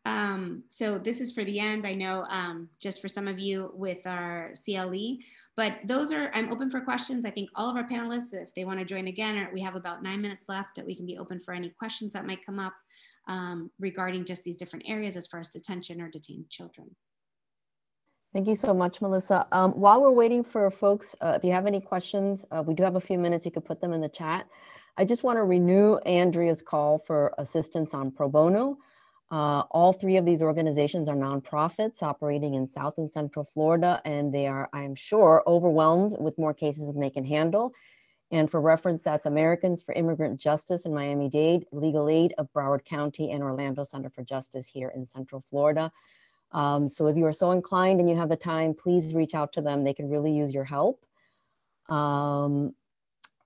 Um, so this is for the end. I know um, just for some of you with our CLE, but those are, I'm open for questions. I think all of our panelists, if they want to join again, we have about nine minutes left that we can be open for any questions that might come up regarding just these different areas as far as detention or detained children. Thank you so much, Melissa. Um, while we're waiting for folks, uh, if you have any questions, uh, we do have a few minutes, you could put them in the chat. I just want to renew Andrea's call for assistance on pro bono. Uh, all three of these organizations are nonprofits operating in South and Central Florida, and they are, I'm sure, overwhelmed with more cases than they can handle. And for reference, that's Americans for Immigrant Justice in Miami-Dade, Legal Aid of Broward County, and Orlando Center for Justice here in Central Florida. Um, so if you are so inclined and you have the time, please reach out to them. They can really use your help. Um,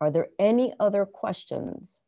are there any other questions?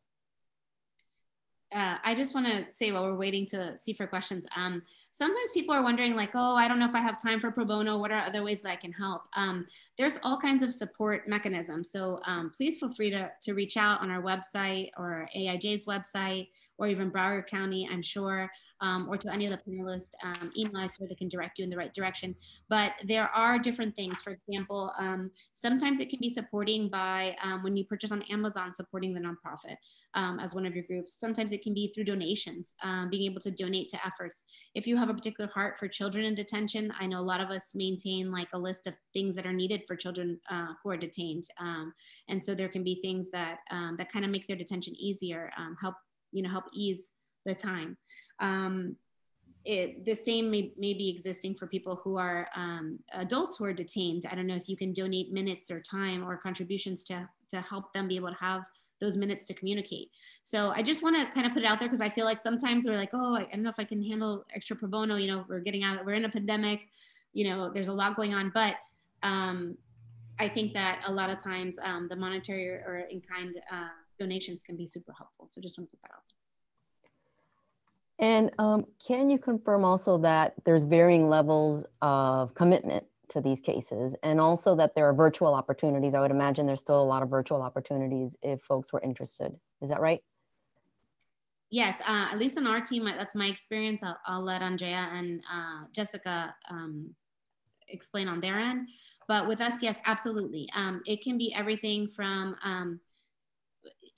Uh, I just want to say while we're waiting to see for questions, um, sometimes people are wondering like, oh, I don't know if I have time for pro bono. What are other ways that I can help? Um, there's all kinds of support mechanisms. So um, please feel free to, to reach out on our website or AIJ's website or even Broward County, I'm sure um, or to any of the panelists um, email where they can direct you in the right direction. But there are different things. For example, um, sometimes it can be supporting by um, when you purchase on Amazon, supporting the nonprofit um, as one of your groups. Sometimes it can be through donations, um, being able to donate to efforts. If you have a particular heart for children in detention, I know a lot of us maintain like a list of things that are needed for children uh, who are detained. and so there can be things that that kind of make their detention easier, help you know help ease the time. Um, it, the same may, may be existing for people who are um, adults who are detained. I don't know if you can donate minutes or time or contributions to, to help them be able to have those minutes to communicate. So I just want to kind of put it out there because I feel like sometimes we're like, oh, I don't know if I can handle extra pro bono. You know, we're getting out, of, we're in a pandemic, you know, there's a lot going on. But um, I think that a lot of times um, the monetary or in kind uh, donations can be super helpful. So just want to put that out there. And um, can you confirm also that there's varying levels of commitment to these cases and also that there are virtual opportunities? I would imagine there's still a lot of virtual opportunities if folks were interested. Is that right? Yes, uh, at least on our team, that's my experience. I'll, I'll let Andrea and uh, Jessica um, explain on their end. But with us, yes, absolutely. Um, it can be everything from um,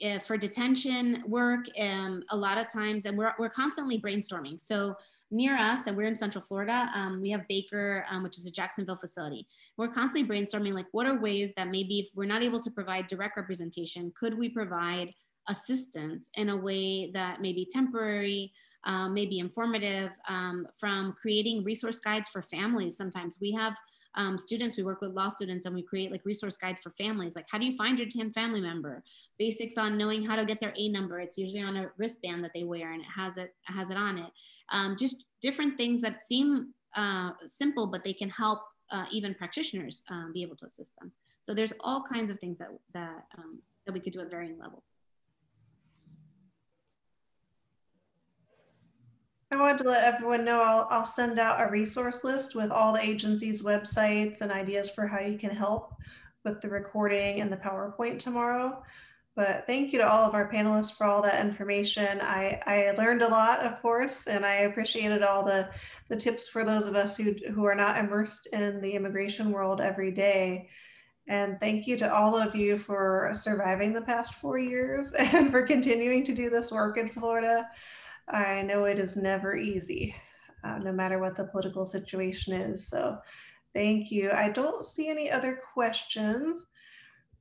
uh, for detention work um, a lot of times and we're, we're constantly brainstorming. So near us and we're in central florida um, we have baker um, which is a jacksonville facility. We're constantly brainstorming like what are ways that maybe if we're not able to provide direct representation could we provide assistance in a way that may be temporary um, maybe informative um, from creating resource guides for families sometimes? We have um, students, we work with law students and we create like resource guide for families. Like how do you find your 10 family member? Basics on knowing how to get their A number. It's usually on a wristband that they wear and it has it, has it on it. Um, just different things that seem uh, simple, but they can help uh, even practitioners um, be able to assist them. So there's all kinds of things that, that, um, that we could do at varying levels. I wanted to let everyone know I'll, I'll send out a resource list with all the agency's websites and ideas for how you can help with the recording and the PowerPoint tomorrow. But thank you to all of our panelists for all that information. I, I learned a lot, of course, and I appreciated all the, the tips for those of us who, who are not immersed in the immigration world every day. And thank you to all of you for surviving the past four years and for continuing to do this work in Florida. I know it is never easy, uh, no matter what the political situation is. So thank you. I don't see any other questions.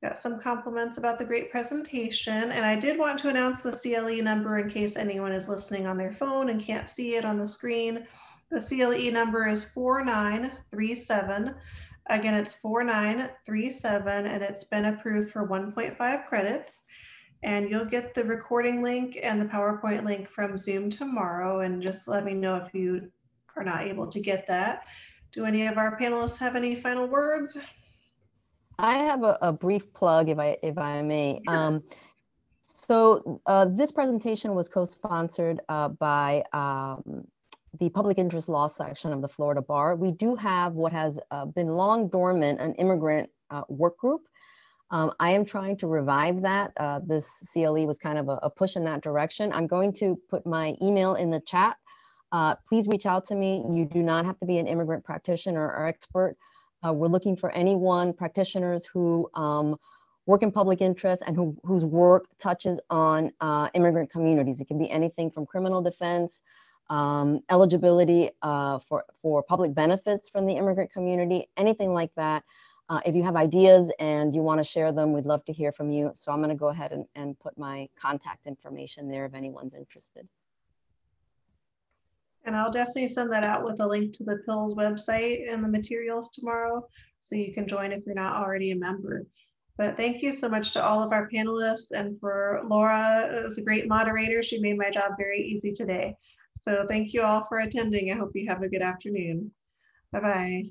Got some compliments about the great presentation. And I did want to announce the CLE number in case anyone is listening on their phone and can't see it on the screen. The CLE number is 4937. Again, it's 4937 and it's been approved for 1.5 credits and you'll get the recording link and the PowerPoint link from Zoom tomorrow. And just let me know if you are not able to get that. Do any of our panelists have any final words? I have a, a brief plug, if I if I may. Yes. Um, so uh, this presentation was co-sponsored uh, by um, the public interest law section of the Florida Bar. We do have what has uh, been long dormant, an immigrant uh, work group um, I am trying to revive that. Uh, this CLE was kind of a, a, push in that direction. I'm going to put my email in the chat. Uh, please reach out to me. You do not have to be an immigrant practitioner or expert. Uh, we're looking for anyone, practitioners who um, work in public interest and who, whose work touches on uh, immigrant communities. It can be anything from criminal defense, um, eligibility uh, for, for public benefits from the immigrant community, anything like that. Uh, if you have ideas and you want to share them, we'd love to hear from you. So I'm going to go ahead and, and put my contact information there if anyone's interested. And I'll definitely send that out with a link to the PILS website and the materials tomorrow so you can join if you're not already a member. But thank you so much to all of our panelists and for Laura as a great moderator. She made my job very easy today. So thank you all for attending. I hope you have a good afternoon. Bye-bye.